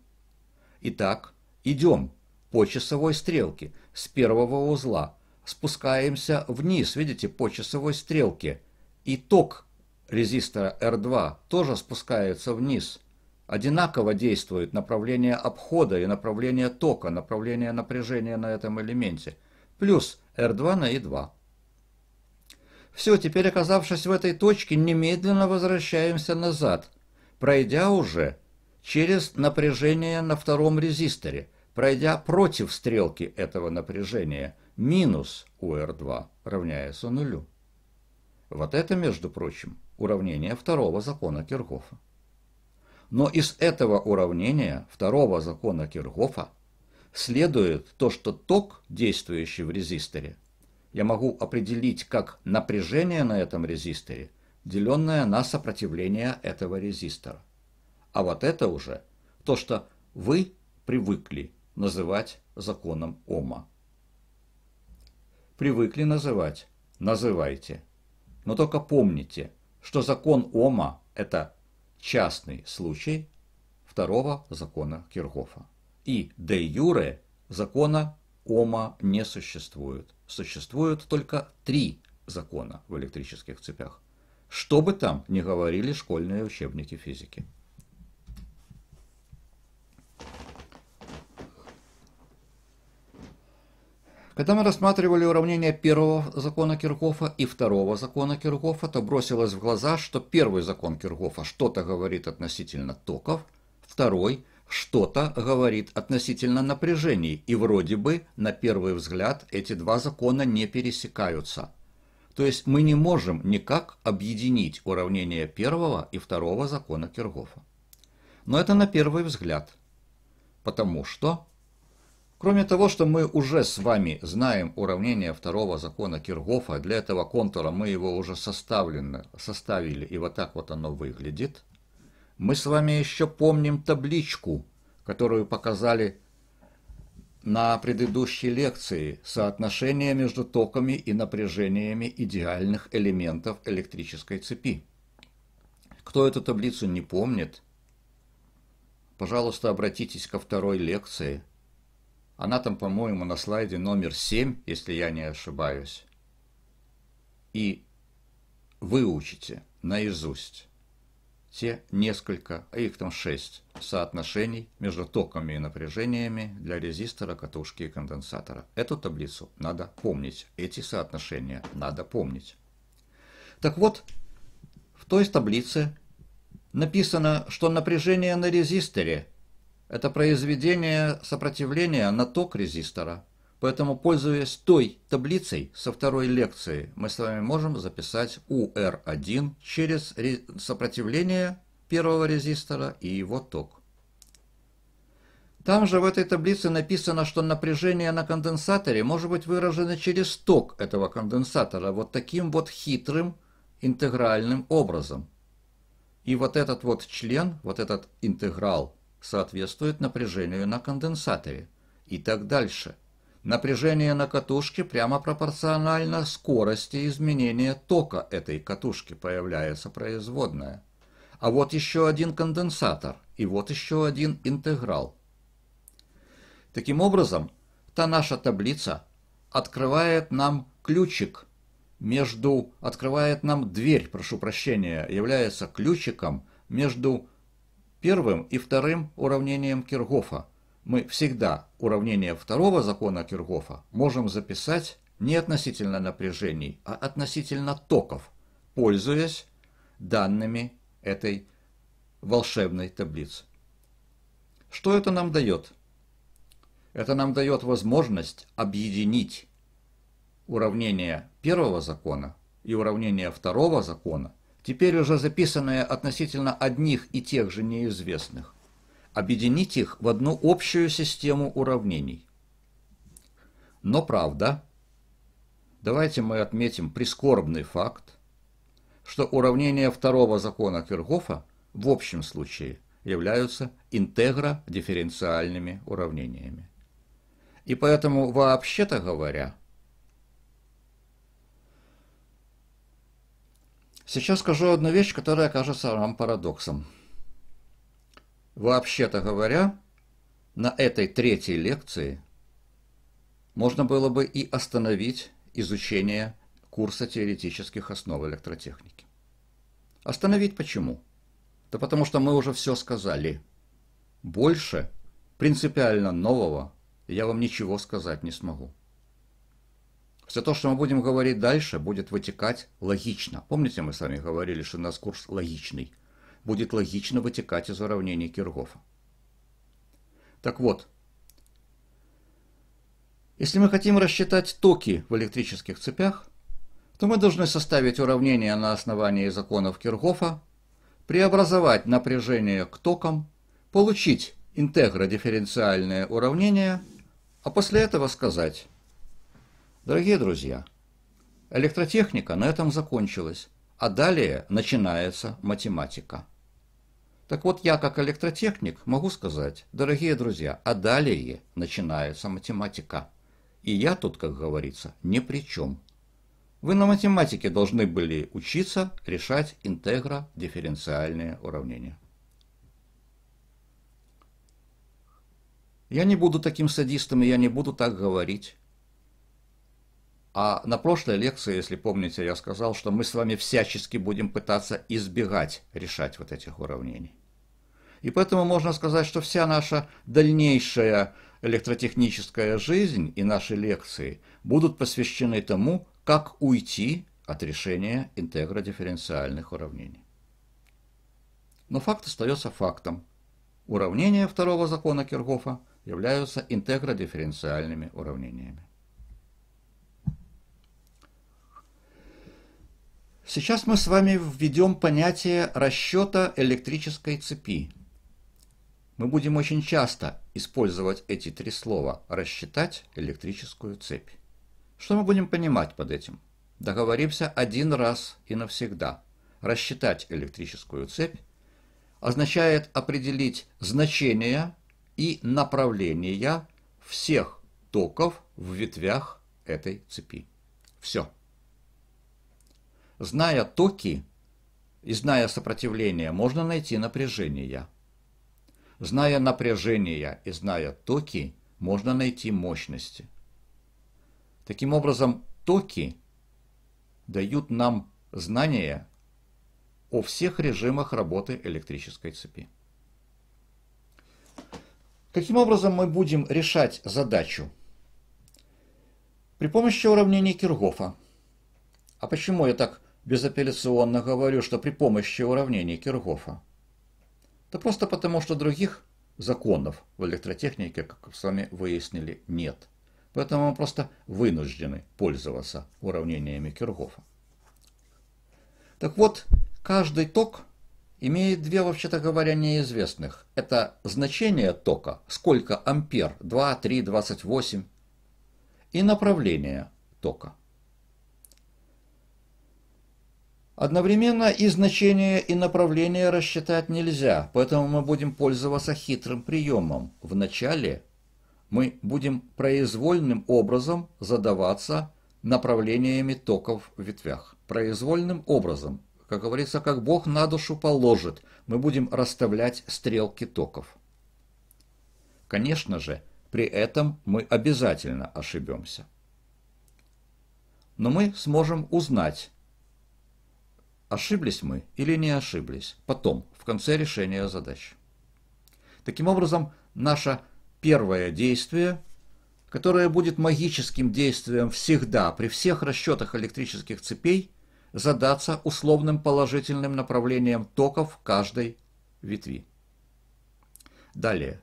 Итак, идем по часовой стрелке с первого узла. Спускаемся вниз, видите, по часовой стрелке. Итог резистора R2 тоже спускается вниз. Одинаково действует направление обхода и направление тока, направление напряжения на этом элементе, плюс R2 на E2. Все, теперь оказавшись в этой точке, немедленно возвращаемся назад, пройдя уже через напряжение на втором резисторе, пройдя против стрелки этого напряжения, минус UR2 равняется нулю. Вот это, между прочим, уравнение второго закона Кирхофа. Но из этого уравнения второго закона Кирхофа следует то, что ток, действующий в резисторе, я могу определить как напряжение на этом резисторе, деленное на сопротивление этого резистора. А вот это уже то, что вы привыкли называть законом Ома. Привыкли называть, называйте. Но только помните, что закон Ома – это частный случай второго закона Кирхофа. И де юре закона Ома не существует. Существуют только три закона в электрических цепях. Что бы там ни говорили школьные учебники физики. Когда мы рассматривали уравнение первого закона Кирхофа и второго закона Кирхофа, то бросилось в глаза, что первый закон Кирхофа что-то говорит относительно токов, второй что-то говорит относительно напряжений, и вроде бы, на первый взгляд, эти два закона не пересекаются. То есть мы не можем никак объединить уравнение первого и второго закона Киргофа. Но это на первый взгляд. Потому что, кроме того, что мы уже с вами знаем уравнение второго закона Киргофа, для этого контура мы его уже составили, и вот так вот оно выглядит, мы с вами еще помним табличку, которую показали на предыдущей лекции соотношение между токами и напряжениями идеальных элементов электрической цепи. Кто эту таблицу не помнит, пожалуйста, обратитесь ко второй лекции. Она там, по-моему, на слайде номер 7, если я не ошибаюсь. И выучите наизусть те несколько, а их там шесть, соотношений между токами и напряжениями для резистора, катушки и конденсатора. Эту таблицу надо помнить, эти соотношения надо помнить. Так вот, в той таблице написано, что напряжение на резисторе – это произведение сопротивления на ток резистора – Поэтому, пользуясь той таблицей со второй лекции, мы с вами можем записать UR1 через сопротивление первого резистора и его ток. Там же в этой таблице написано, что напряжение на конденсаторе может быть выражено через ток этого конденсатора вот таким вот хитрым интегральным образом. И вот этот вот член, вот этот интеграл соответствует напряжению на конденсаторе и так дальше – Напряжение на катушке прямо пропорционально скорости изменения тока этой катушки появляется производная. А вот еще один конденсатор, и вот еще один интеграл. Таким образом, та наша таблица открывает нам ключик между, открывает нам дверь, прошу прощения, является ключиком между первым и вторым уравнением Киргофа – мы всегда уравнение второго закона Киргофа можем записать не относительно напряжений, а относительно токов, пользуясь данными этой волшебной таблицы. Что это нам дает? Это нам дает возможность объединить уравнение первого закона и уравнение второго закона, теперь уже записанное относительно одних и тех же неизвестных, объединить их в одну общую систему уравнений. Но правда, давайте мы отметим прискорбный факт, что уравнения второго закона Кирхофа в общем случае являются интегродифференциальными уравнениями. И поэтому, вообще-то говоря, сейчас скажу одну вещь, которая кажется вам парадоксом. Вообще-то говоря, на этой третьей лекции можно было бы и остановить изучение курса теоретических основ электротехники. Остановить почему? Да потому что мы уже все сказали. Больше принципиально нового я вам ничего сказать не смогу. Все то, что мы будем говорить дальше, будет вытекать логично. Помните, мы с вами говорили, что у нас курс логичный будет логично вытекать из уравнений Киргофа. Так вот, если мы хотим рассчитать токи в электрических цепях, то мы должны составить уравнение на основании законов Киргофа, преобразовать напряжение к токам, получить интегродифференциальное уравнение, а после этого сказать, дорогие друзья, электротехника на этом закончилась, а далее начинается математика. Так вот, я как электротехник могу сказать, дорогие друзья, а далее начинается математика. И я тут, как говорится, ни при чем. Вы на математике должны были учиться решать интегро-дифференциальные уравнения. Я не буду таким садистом, и я не буду так говорить. А на прошлой лекции, если помните, я сказал, что мы с вами всячески будем пытаться избегать решать вот этих уравнений. И поэтому можно сказать, что вся наша дальнейшая электротехническая жизнь и наши лекции будут посвящены тому, как уйти от решения интегродифференциальных уравнений. Но факт остается фактом. Уравнения второго закона Кирхофа являются интегродифференциальными уравнениями. Сейчас мы с вами введем понятие расчета электрической цепи. Мы будем очень часто использовать эти три слова «рассчитать электрическую цепь». Что мы будем понимать под этим? Договоримся один раз и навсегда. Рассчитать электрическую цепь означает определить значение и направления всех токов в ветвях этой цепи. Все. Зная токи и зная сопротивление, можно найти напряжение. Зная напряжение и зная токи, можно найти мощности. Таким образом, токи дают нам знания о всех режимах работы электрической цепи. Каким образом мы будем решать задачу? При помощи уравнений Киргофа. А почему я так безапелляционно говорю, что при помощи уравнений Киргофа. Да просто потому, что других законов в электротехнике, как с вами выяснили, нет. Поэтому мы просто вынуждены пользоваться уравнениями Киргофа. Так вот, каждый ток имеет две, вообще-то говоря, неизвестных. Это значение тока, сколько ампер, 2, 3, 28, и направление тока. Одновременно и значение, и направление рассчитать нельзя, поэтому мы будем пользоваться хитрым приемом. Вначале мы будем произвольным образом задаваться направлениями токов в ветвях. Произвольным образом, как говорится, как Бог на душу положит, мы будем расставлять стрелки токов. Конечно же, при этом мы обязательно ошибемся. Но мы сможем узнать, ошиблись мы или не ошиблись, потом, в конце решения задач. Таким образом, наше первое действие, которое будет магическим действием всегда при всех расчетах электрических цепей, задаться условным положительным направлением токов каждой ветви. Далее.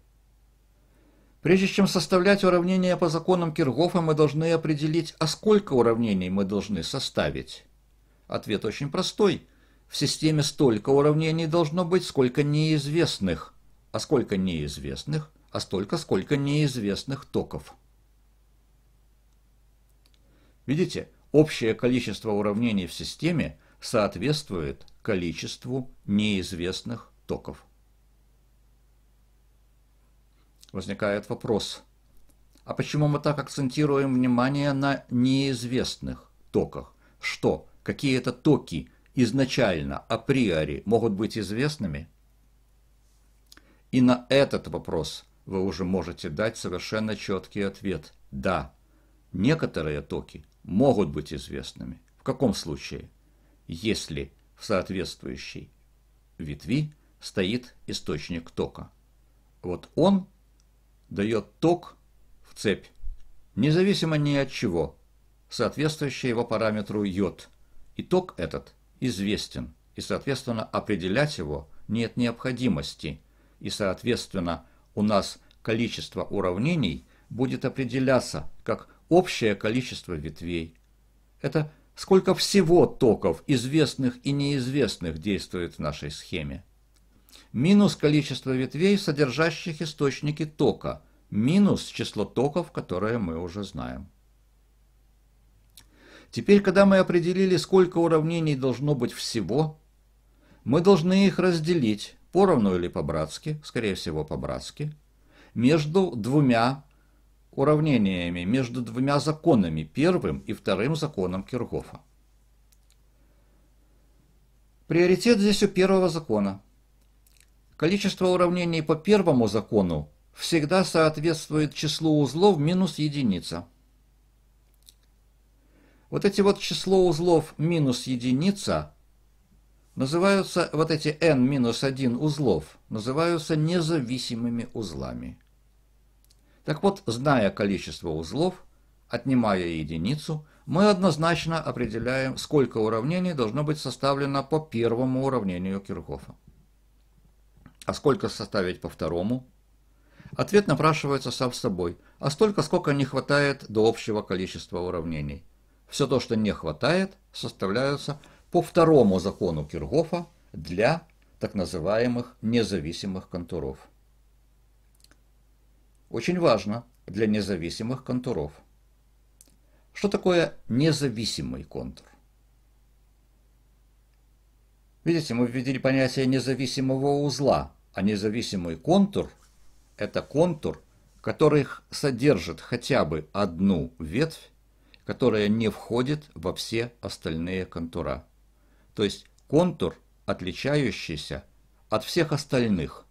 Прежде чем составлять уравнения по законам Киргофа, мы должны определить, а сколько уравнений мы должны составить. Ответ очень простой. В системе столько уравнений должно быть, сколько неизвестных. А сколько неизвестных? А столько, сколько неизвестных токов. Видите, общее количество уравнений в системе соответствует количеству неизвестных токов. Возникает вопрос, а почему мы так акцентируем внимание на неизвестных токах? Что, какие-то токи изначально, априори, могут быть известными? И на этот вопрос вы уже можете дать совершенно четкий ответ. Да, некоторые токи могут быть известными. В каком случае? Если в соответствующей ветви стоит источник тока. Вот он дает ток в цепь, независимо ни от чего, соответствующий его параметру йод – Итог этот известен, и, соответственно, определять его нет необходимости, и, соответственно, у нас количество уравнений будет определяться как общее количество ветвей. Это сколько всего токов, известных и неизвестных, действует в нашей схеме. Минус количество ветвей, содержащих источники тока, минус число токов, которые мы уже знаем. Теперь, когда мы определили, сколько уравнений должно быть всего, мы должны их разделить, поровну или по-братски, скорее всего по-братски, между двумя уравнениями, между двумя законами, первым и вторым законом Киргофа. Приоритет здесь у первого закона. Количество уравнений по первому закону всегда соответствует числу узлов минус единица – вот эти вот число узлов минус единица называются, вот эти n минус 1 узлов, называются независимыми узлами. Так вот, зная количество узлов, отнимая единицу, мы однозначно определяем, сколько уравнений должно быть составлено по первому уравнению Кирхофа. А сколько составить по второму? Ответ напрашивается сам собой. А столько, сколько не хватает до общего количества уравнений. Все то, что не хватает, составляются по второму закону Киргофа для так называемых независимых контуров. Очень важно для независимых контуров. Что такое независимый контур? Видите, мы ввели понятие независимого узла, а независимый контур – это контур, который содержит хотя бы одну ветвь, которая не входит во все остальные контура. То есть контур, отличающийся от всех остальных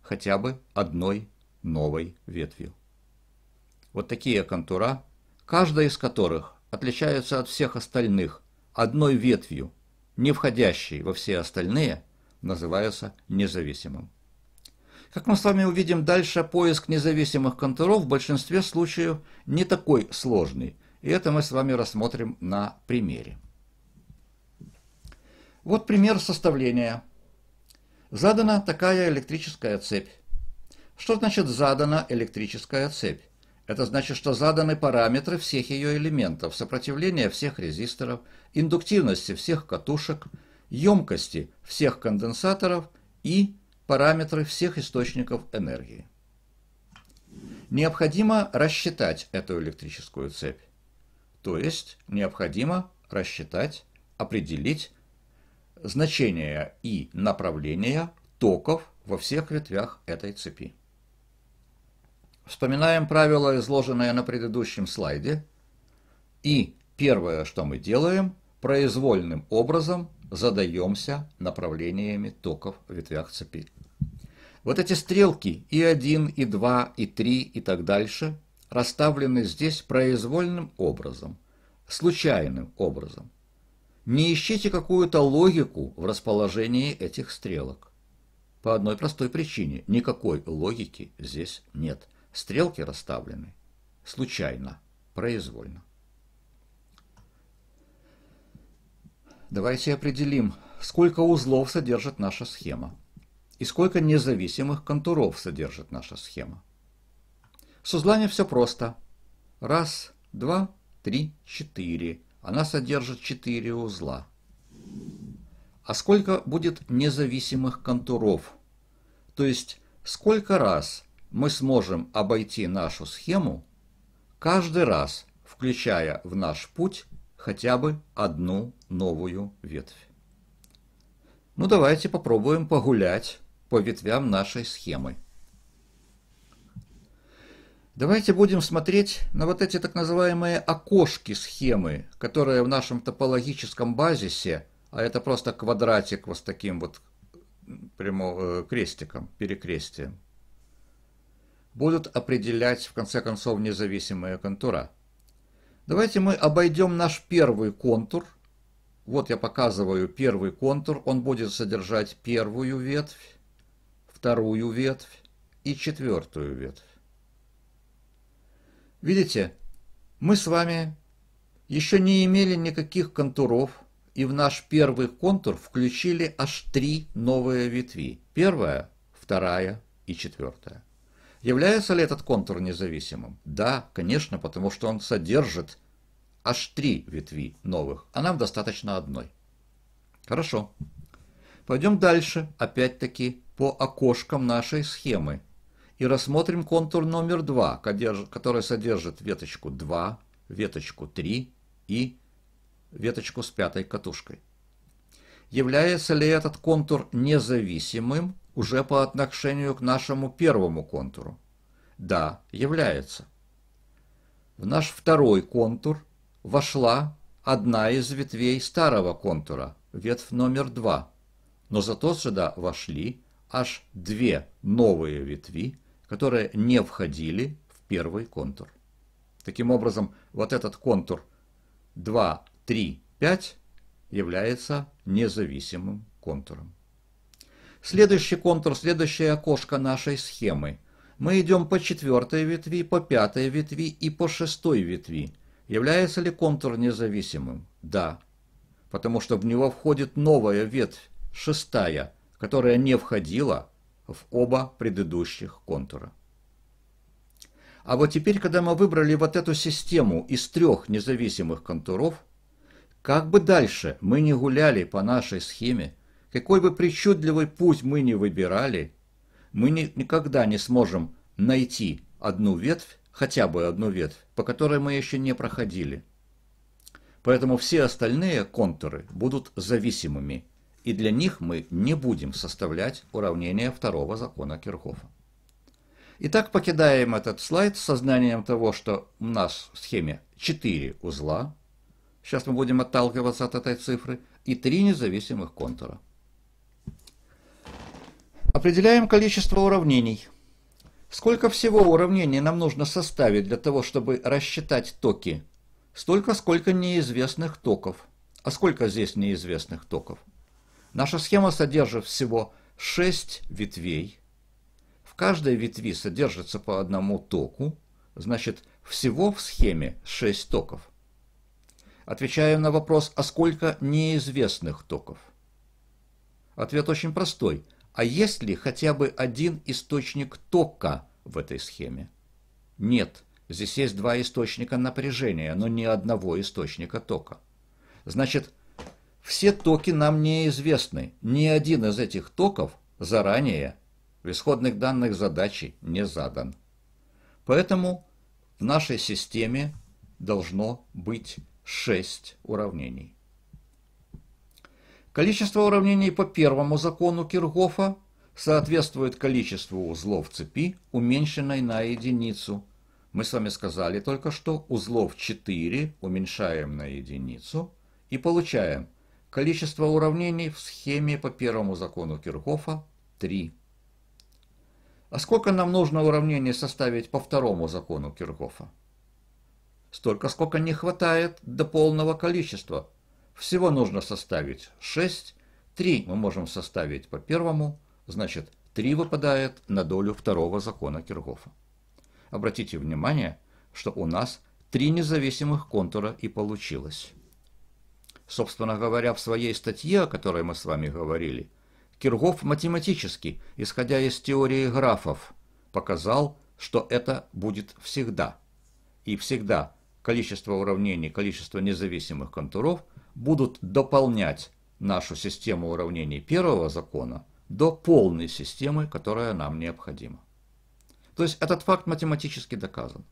хотя бы одной новой ветвью. Вот такие контура, каждая из которых отличается от всех остальных одной ветвью, не входящей во все остальные, называются независимым. Как мы с вами увидим дальше, поиск независимых контуров в большинстве случаев не такой сложный, и это мы с вами рассмотрим на примере. Вот пример составления. Задана такая электрическая цепь. Что значит задана электрическая цепь? Это значит, что заданы параметры всех ее элементов, сопротивления всех резисторов, индуктивности всех катушек, емкости всех конденсаторов и параметры всех источников энергии. Необходимо рассчитать эту электрическую цепь. То есть необходимо рассчитать, определить значение и направление токов во всех ветвях этой цепи. Вспоминаем правило, изложенное на предыдущем слайде. И первое, что мы делаем, произвольным образом задаемся направлениями токов в ветвях цепи. Вот эти стрелки и 1, и 2, и 3 и так дальше расставлены здесь произвольным образом, случайным образом. Не ищите какую-то логику в расположении этих стрелок. По одной простой причине – никакой логики здесь нет. Стрелки расставлены случайно, произвольно. Давайте определим, сколько узлов содержит наша схема и сколько независимых контуров содержит наша схема. С узлами все просто. Раз, два, три, четыре. Она содержит четыре узла. А сколько будет независимых контуров? То есть, сколько раз мы сможем обойти нашу схему, каждый раз включая в наш путь хотя бы одну новую ветвь. Ну давайте попробуем погулять по ветвям нашей схемы. Давайте будем смотреть на вот эти так называемые окошки схемы, которые в нашем топологическом базисе, а это просто квадратик вот с таким вот прямо э, крестиком, перекрестием, будут определять, в конце концов, независимые контура. Давайте мы обойдем наш первый контур. Вот я показываю первый контур. Он будет содержать первую ветвь, вторую ветвь и четвертую ветвь. Видите, мы с вами еще не имели никаких контуров, и в наш первый контур включили аж три новые ветви. Первая, вторая и четвертая. Является ли этот контур независимым? Да, конечно, потому что он содержит аж три ветви новых, а нам достаточно одной. Хорошо. Пойдем дальше, опять-таки, по окошкам нашей схемы. И рассмотрим контур номер 2, который содержит веточку 2, веточку 3 и веточку с пятой катушкой. Является ли этот контур независимым уже по отношению к нашему первому контуру? Да, является. В наш второй контур вошла одна из ветвей старого контура, ветвь номер два, но зато сюда вошли аж две новые ветви, которые не входили в первый контур. Таким образом, вот этот контур 2, 3, 5 является независимым контуром. Следующий контур, следующее окошко нашей схемы. Мы идем по четвертой ветви, по пятой ветви и по шестой ветви. Является ли контур независимым? Да, потому что в него входит новая ветвь, шестая, которая не входила в оба предыдущих контура. А вот теперь, когда мы выбрали вот эту систему из трех независимых контуров, как бы дальше мы не гуляли по нашей схеме, какой бы причудливый путь мы не выбирали, мы ни, никогда не сможем найти одну ветвь, хотя бы одну ветвь, по которой мы еще не проходили. Поэтому все остальные контуры будут зависимыми, и для них мы не будем составлять уравнение второго закона Кирхофа. Итак, покидаем этот слайд с сознанием того, что у нас в схеме 4 узла, сейчас мы будем отталкиваться от этой цифры, и 3 независимых контура. Определяем количество уравнений. Сколько всего уравнений нам нужно составить для того, чтобы рассчитать токи? Столько, сколько неизвестных токов. А сколько здесь неизвестных токов? Наша схема содержит всего 6 ветвей – в каждой ветви содержится по одному току, значит, всего в схеме 6 токов. Отвечаем на вопрос, а сколько неизвестных токов? Ответ очень простой. А есть ли хотя бы один источник тока в этой схеме? Нет. Здесь есть два источника напряжения, но ни одного источника тока. Значит, все токи нам неизвестны. Ни один из этих токов заранее в исходных данных задачи не задан. Поэтому в нашей системе должно быть 6 уравнений. Количество уравнений по первому закону Киргофа соответствует количеству узлов цепи, уменьшенной на единицу. Мы с вами сказали только что, узлов 4 уменьшаем на единицу и получаем количество уравнений в схеме по первому закону Киргофа 3. А сколько нам нужно уравнений составить по второму закону Кирхофа? Столько, сколько не хватает до полного количества. Всего нужно составить 6, 3 мы можем составить по первому, значит 3 выпадает на долю второго закона Кирхофа. Обратите внимание, что у нас три независимых контура и получилось. Собственно говоря, в своей статье, о которой мы с вами говорили, Киргоф математически, исходя из теории графов, показал, что это будет всегда. И всегда количество уравнений, количество независимых контуров будут дополнять нашу систему уравнений первого закона до полной системы, которая нам необходима. То есть этот факт математически доказан.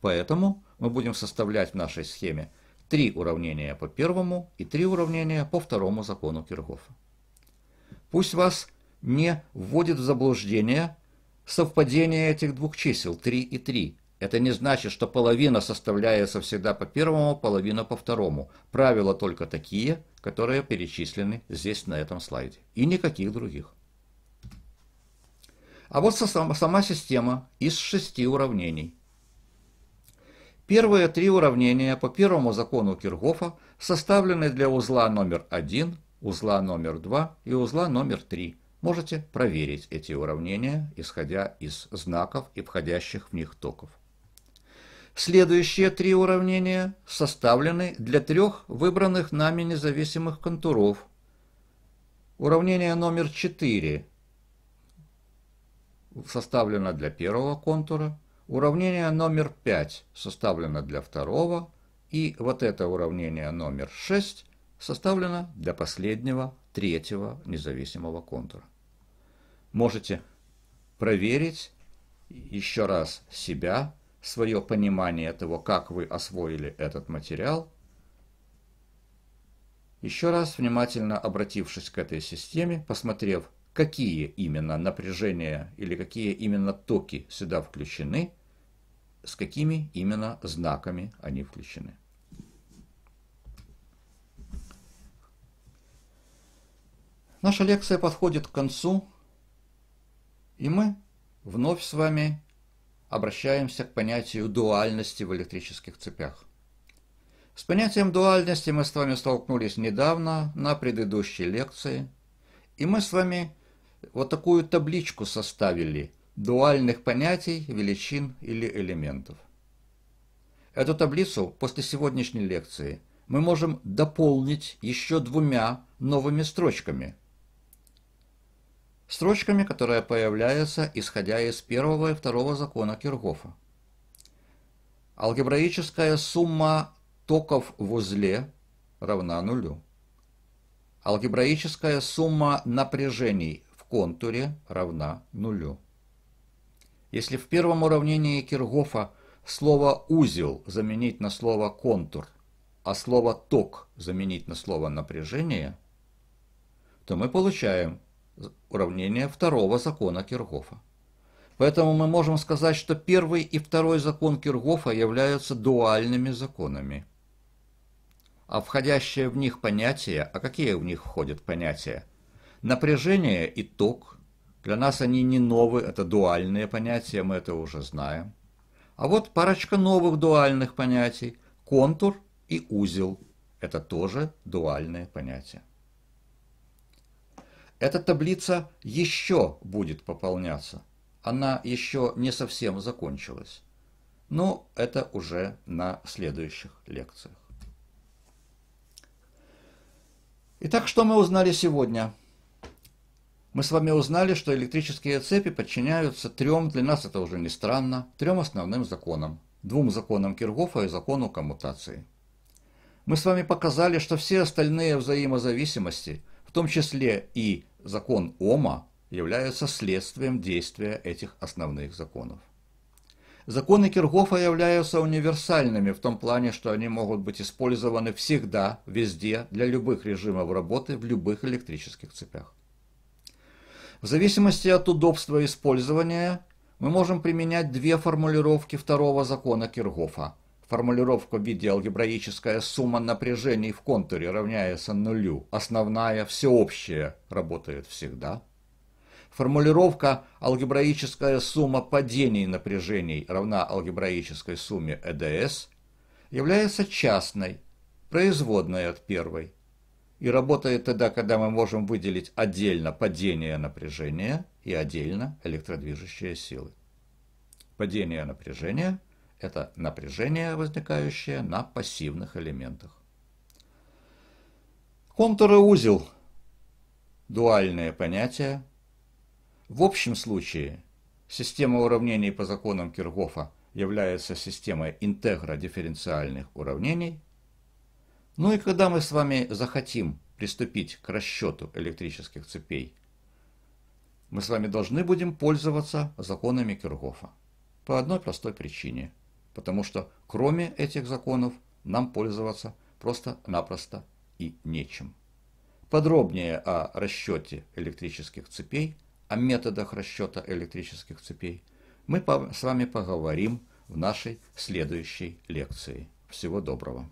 Поэтому мы будем составлять в нашей схеме три уравнения по первому и три уравнения по второму закону Киргофа. Пусть вас не вводит в заблуждение совпадение этих двух чисел 3 и 3. Это не значит, что половина составляется всегда по первому, половина по второму. Правила только такие, которые перечислены здесь на этом слайде. И никаких других. А вот сама система из шести уравнений. Первые три уравнения по первому закону Киргофа составлены для узла номер 1, узла номер 2 и узла номер 3. Можете проверить эти уравнения, исходя из знаков и входящих в них токов. Следующие три уравнения составлены для трех выбранных нами независимых контуров. Уравнение номер 4 составлено для первого контура, уравнение номер 5 составлено для второго, и вот это уравнение номер 6 составлена для последнего, третьего независимого контура. Можете проверить еще раз себя, свое понимание того, как вы освоили этот материал. Еще раз внимательно обратившись к этой системе, посмотрев, какие именно напряжения или какие именно токи сюда включены, с какими именно знаками они включены. Наша лекция подходит к концу, и мы вновь с вами обращаемся к понятию дуальности в электрических цепях. С понятием дуальности мы с вами столкнулись недавно на предыдущей лекции, и мы с вами вот такую табличку составили дуальных понятий, величин или элементов. Эту таблицу после сегодняшней лекции мы можем дополнить еще двумя новыми строчками – строчками, которые появляются, исходя из первого и второго закона Киргофа. Алгебраическая сумма токов в узле равна нулю. Алгебраическая сумма напряжений в контуре равна нулю. Если в первом уравнении Киргофа слово «узел» заменить на слово «контур», а слово «ток» заменить на слово «напряжение», то мы получаем уравнение второго закона Киргофа. Поэтому мы можем сказать, что первый и второй закон Киргофа являются дуальными законами. А входящие в них понятия, а какие в них входят понятия? Напряжение и ток. Для нас они не новые, это дуальные понятия, мы это уже знаем. А вот парочка новых дуальных понятий. Контур и узел. Это тоже дуальные понятия. Эта таблица еще будет пополняться. Она еще не совсем закончилась. Но это уже на следующих лекциях. Итак, что мы узнали сегодня? Мы с вами узнали, что электрические цепи подчиняются трем, для нас это уже не странно, трем основным законам. Двум законам Киргофа и закону коммутации. Мы с вами показали, что все остальные взаимозависимости, в том числе и закон Ома является следствием действия этих основных законов. Законы Киргофа являются универсальными в том плане, что они могут быть использованы всегда, везде, для любых режимов работы в любых электрических цепях. В зависимости от удобства использования мы можем применять две формулировки второго закона Киргофа. Формулировка в виде алгебраическая сумма напряжений в контуре равняется нулю. Основная, всеобщая, работает всегда. Формулировка алгебраическая сумма падений напряжений равна алгебраической сумме ЭДС является частной, производной от первой, и работает тогда, когда мы можем выделить отдельно падение напряжения и отдельно электродвижущие силы. Падение напряжения – это напряжение, возникающее на пассивных элементах. Контур и узел – дуальные понятия. В общем случае система уравнений по законам Киргофа является системой интегродифференциальных уравнений. Ну и когда мы с вами захотим приступить к расчету электрических цепей, мы с вами должны будем пользоваться законами Киргофа по одной простой причине – потому что кроме этих законов нам пользоваться просто-напросто и нечем. Подробнее о расчете электрических цепей, о методах расчета электрических цепей мы с вами поговорим в нашей следующей лекции. Всего доброго!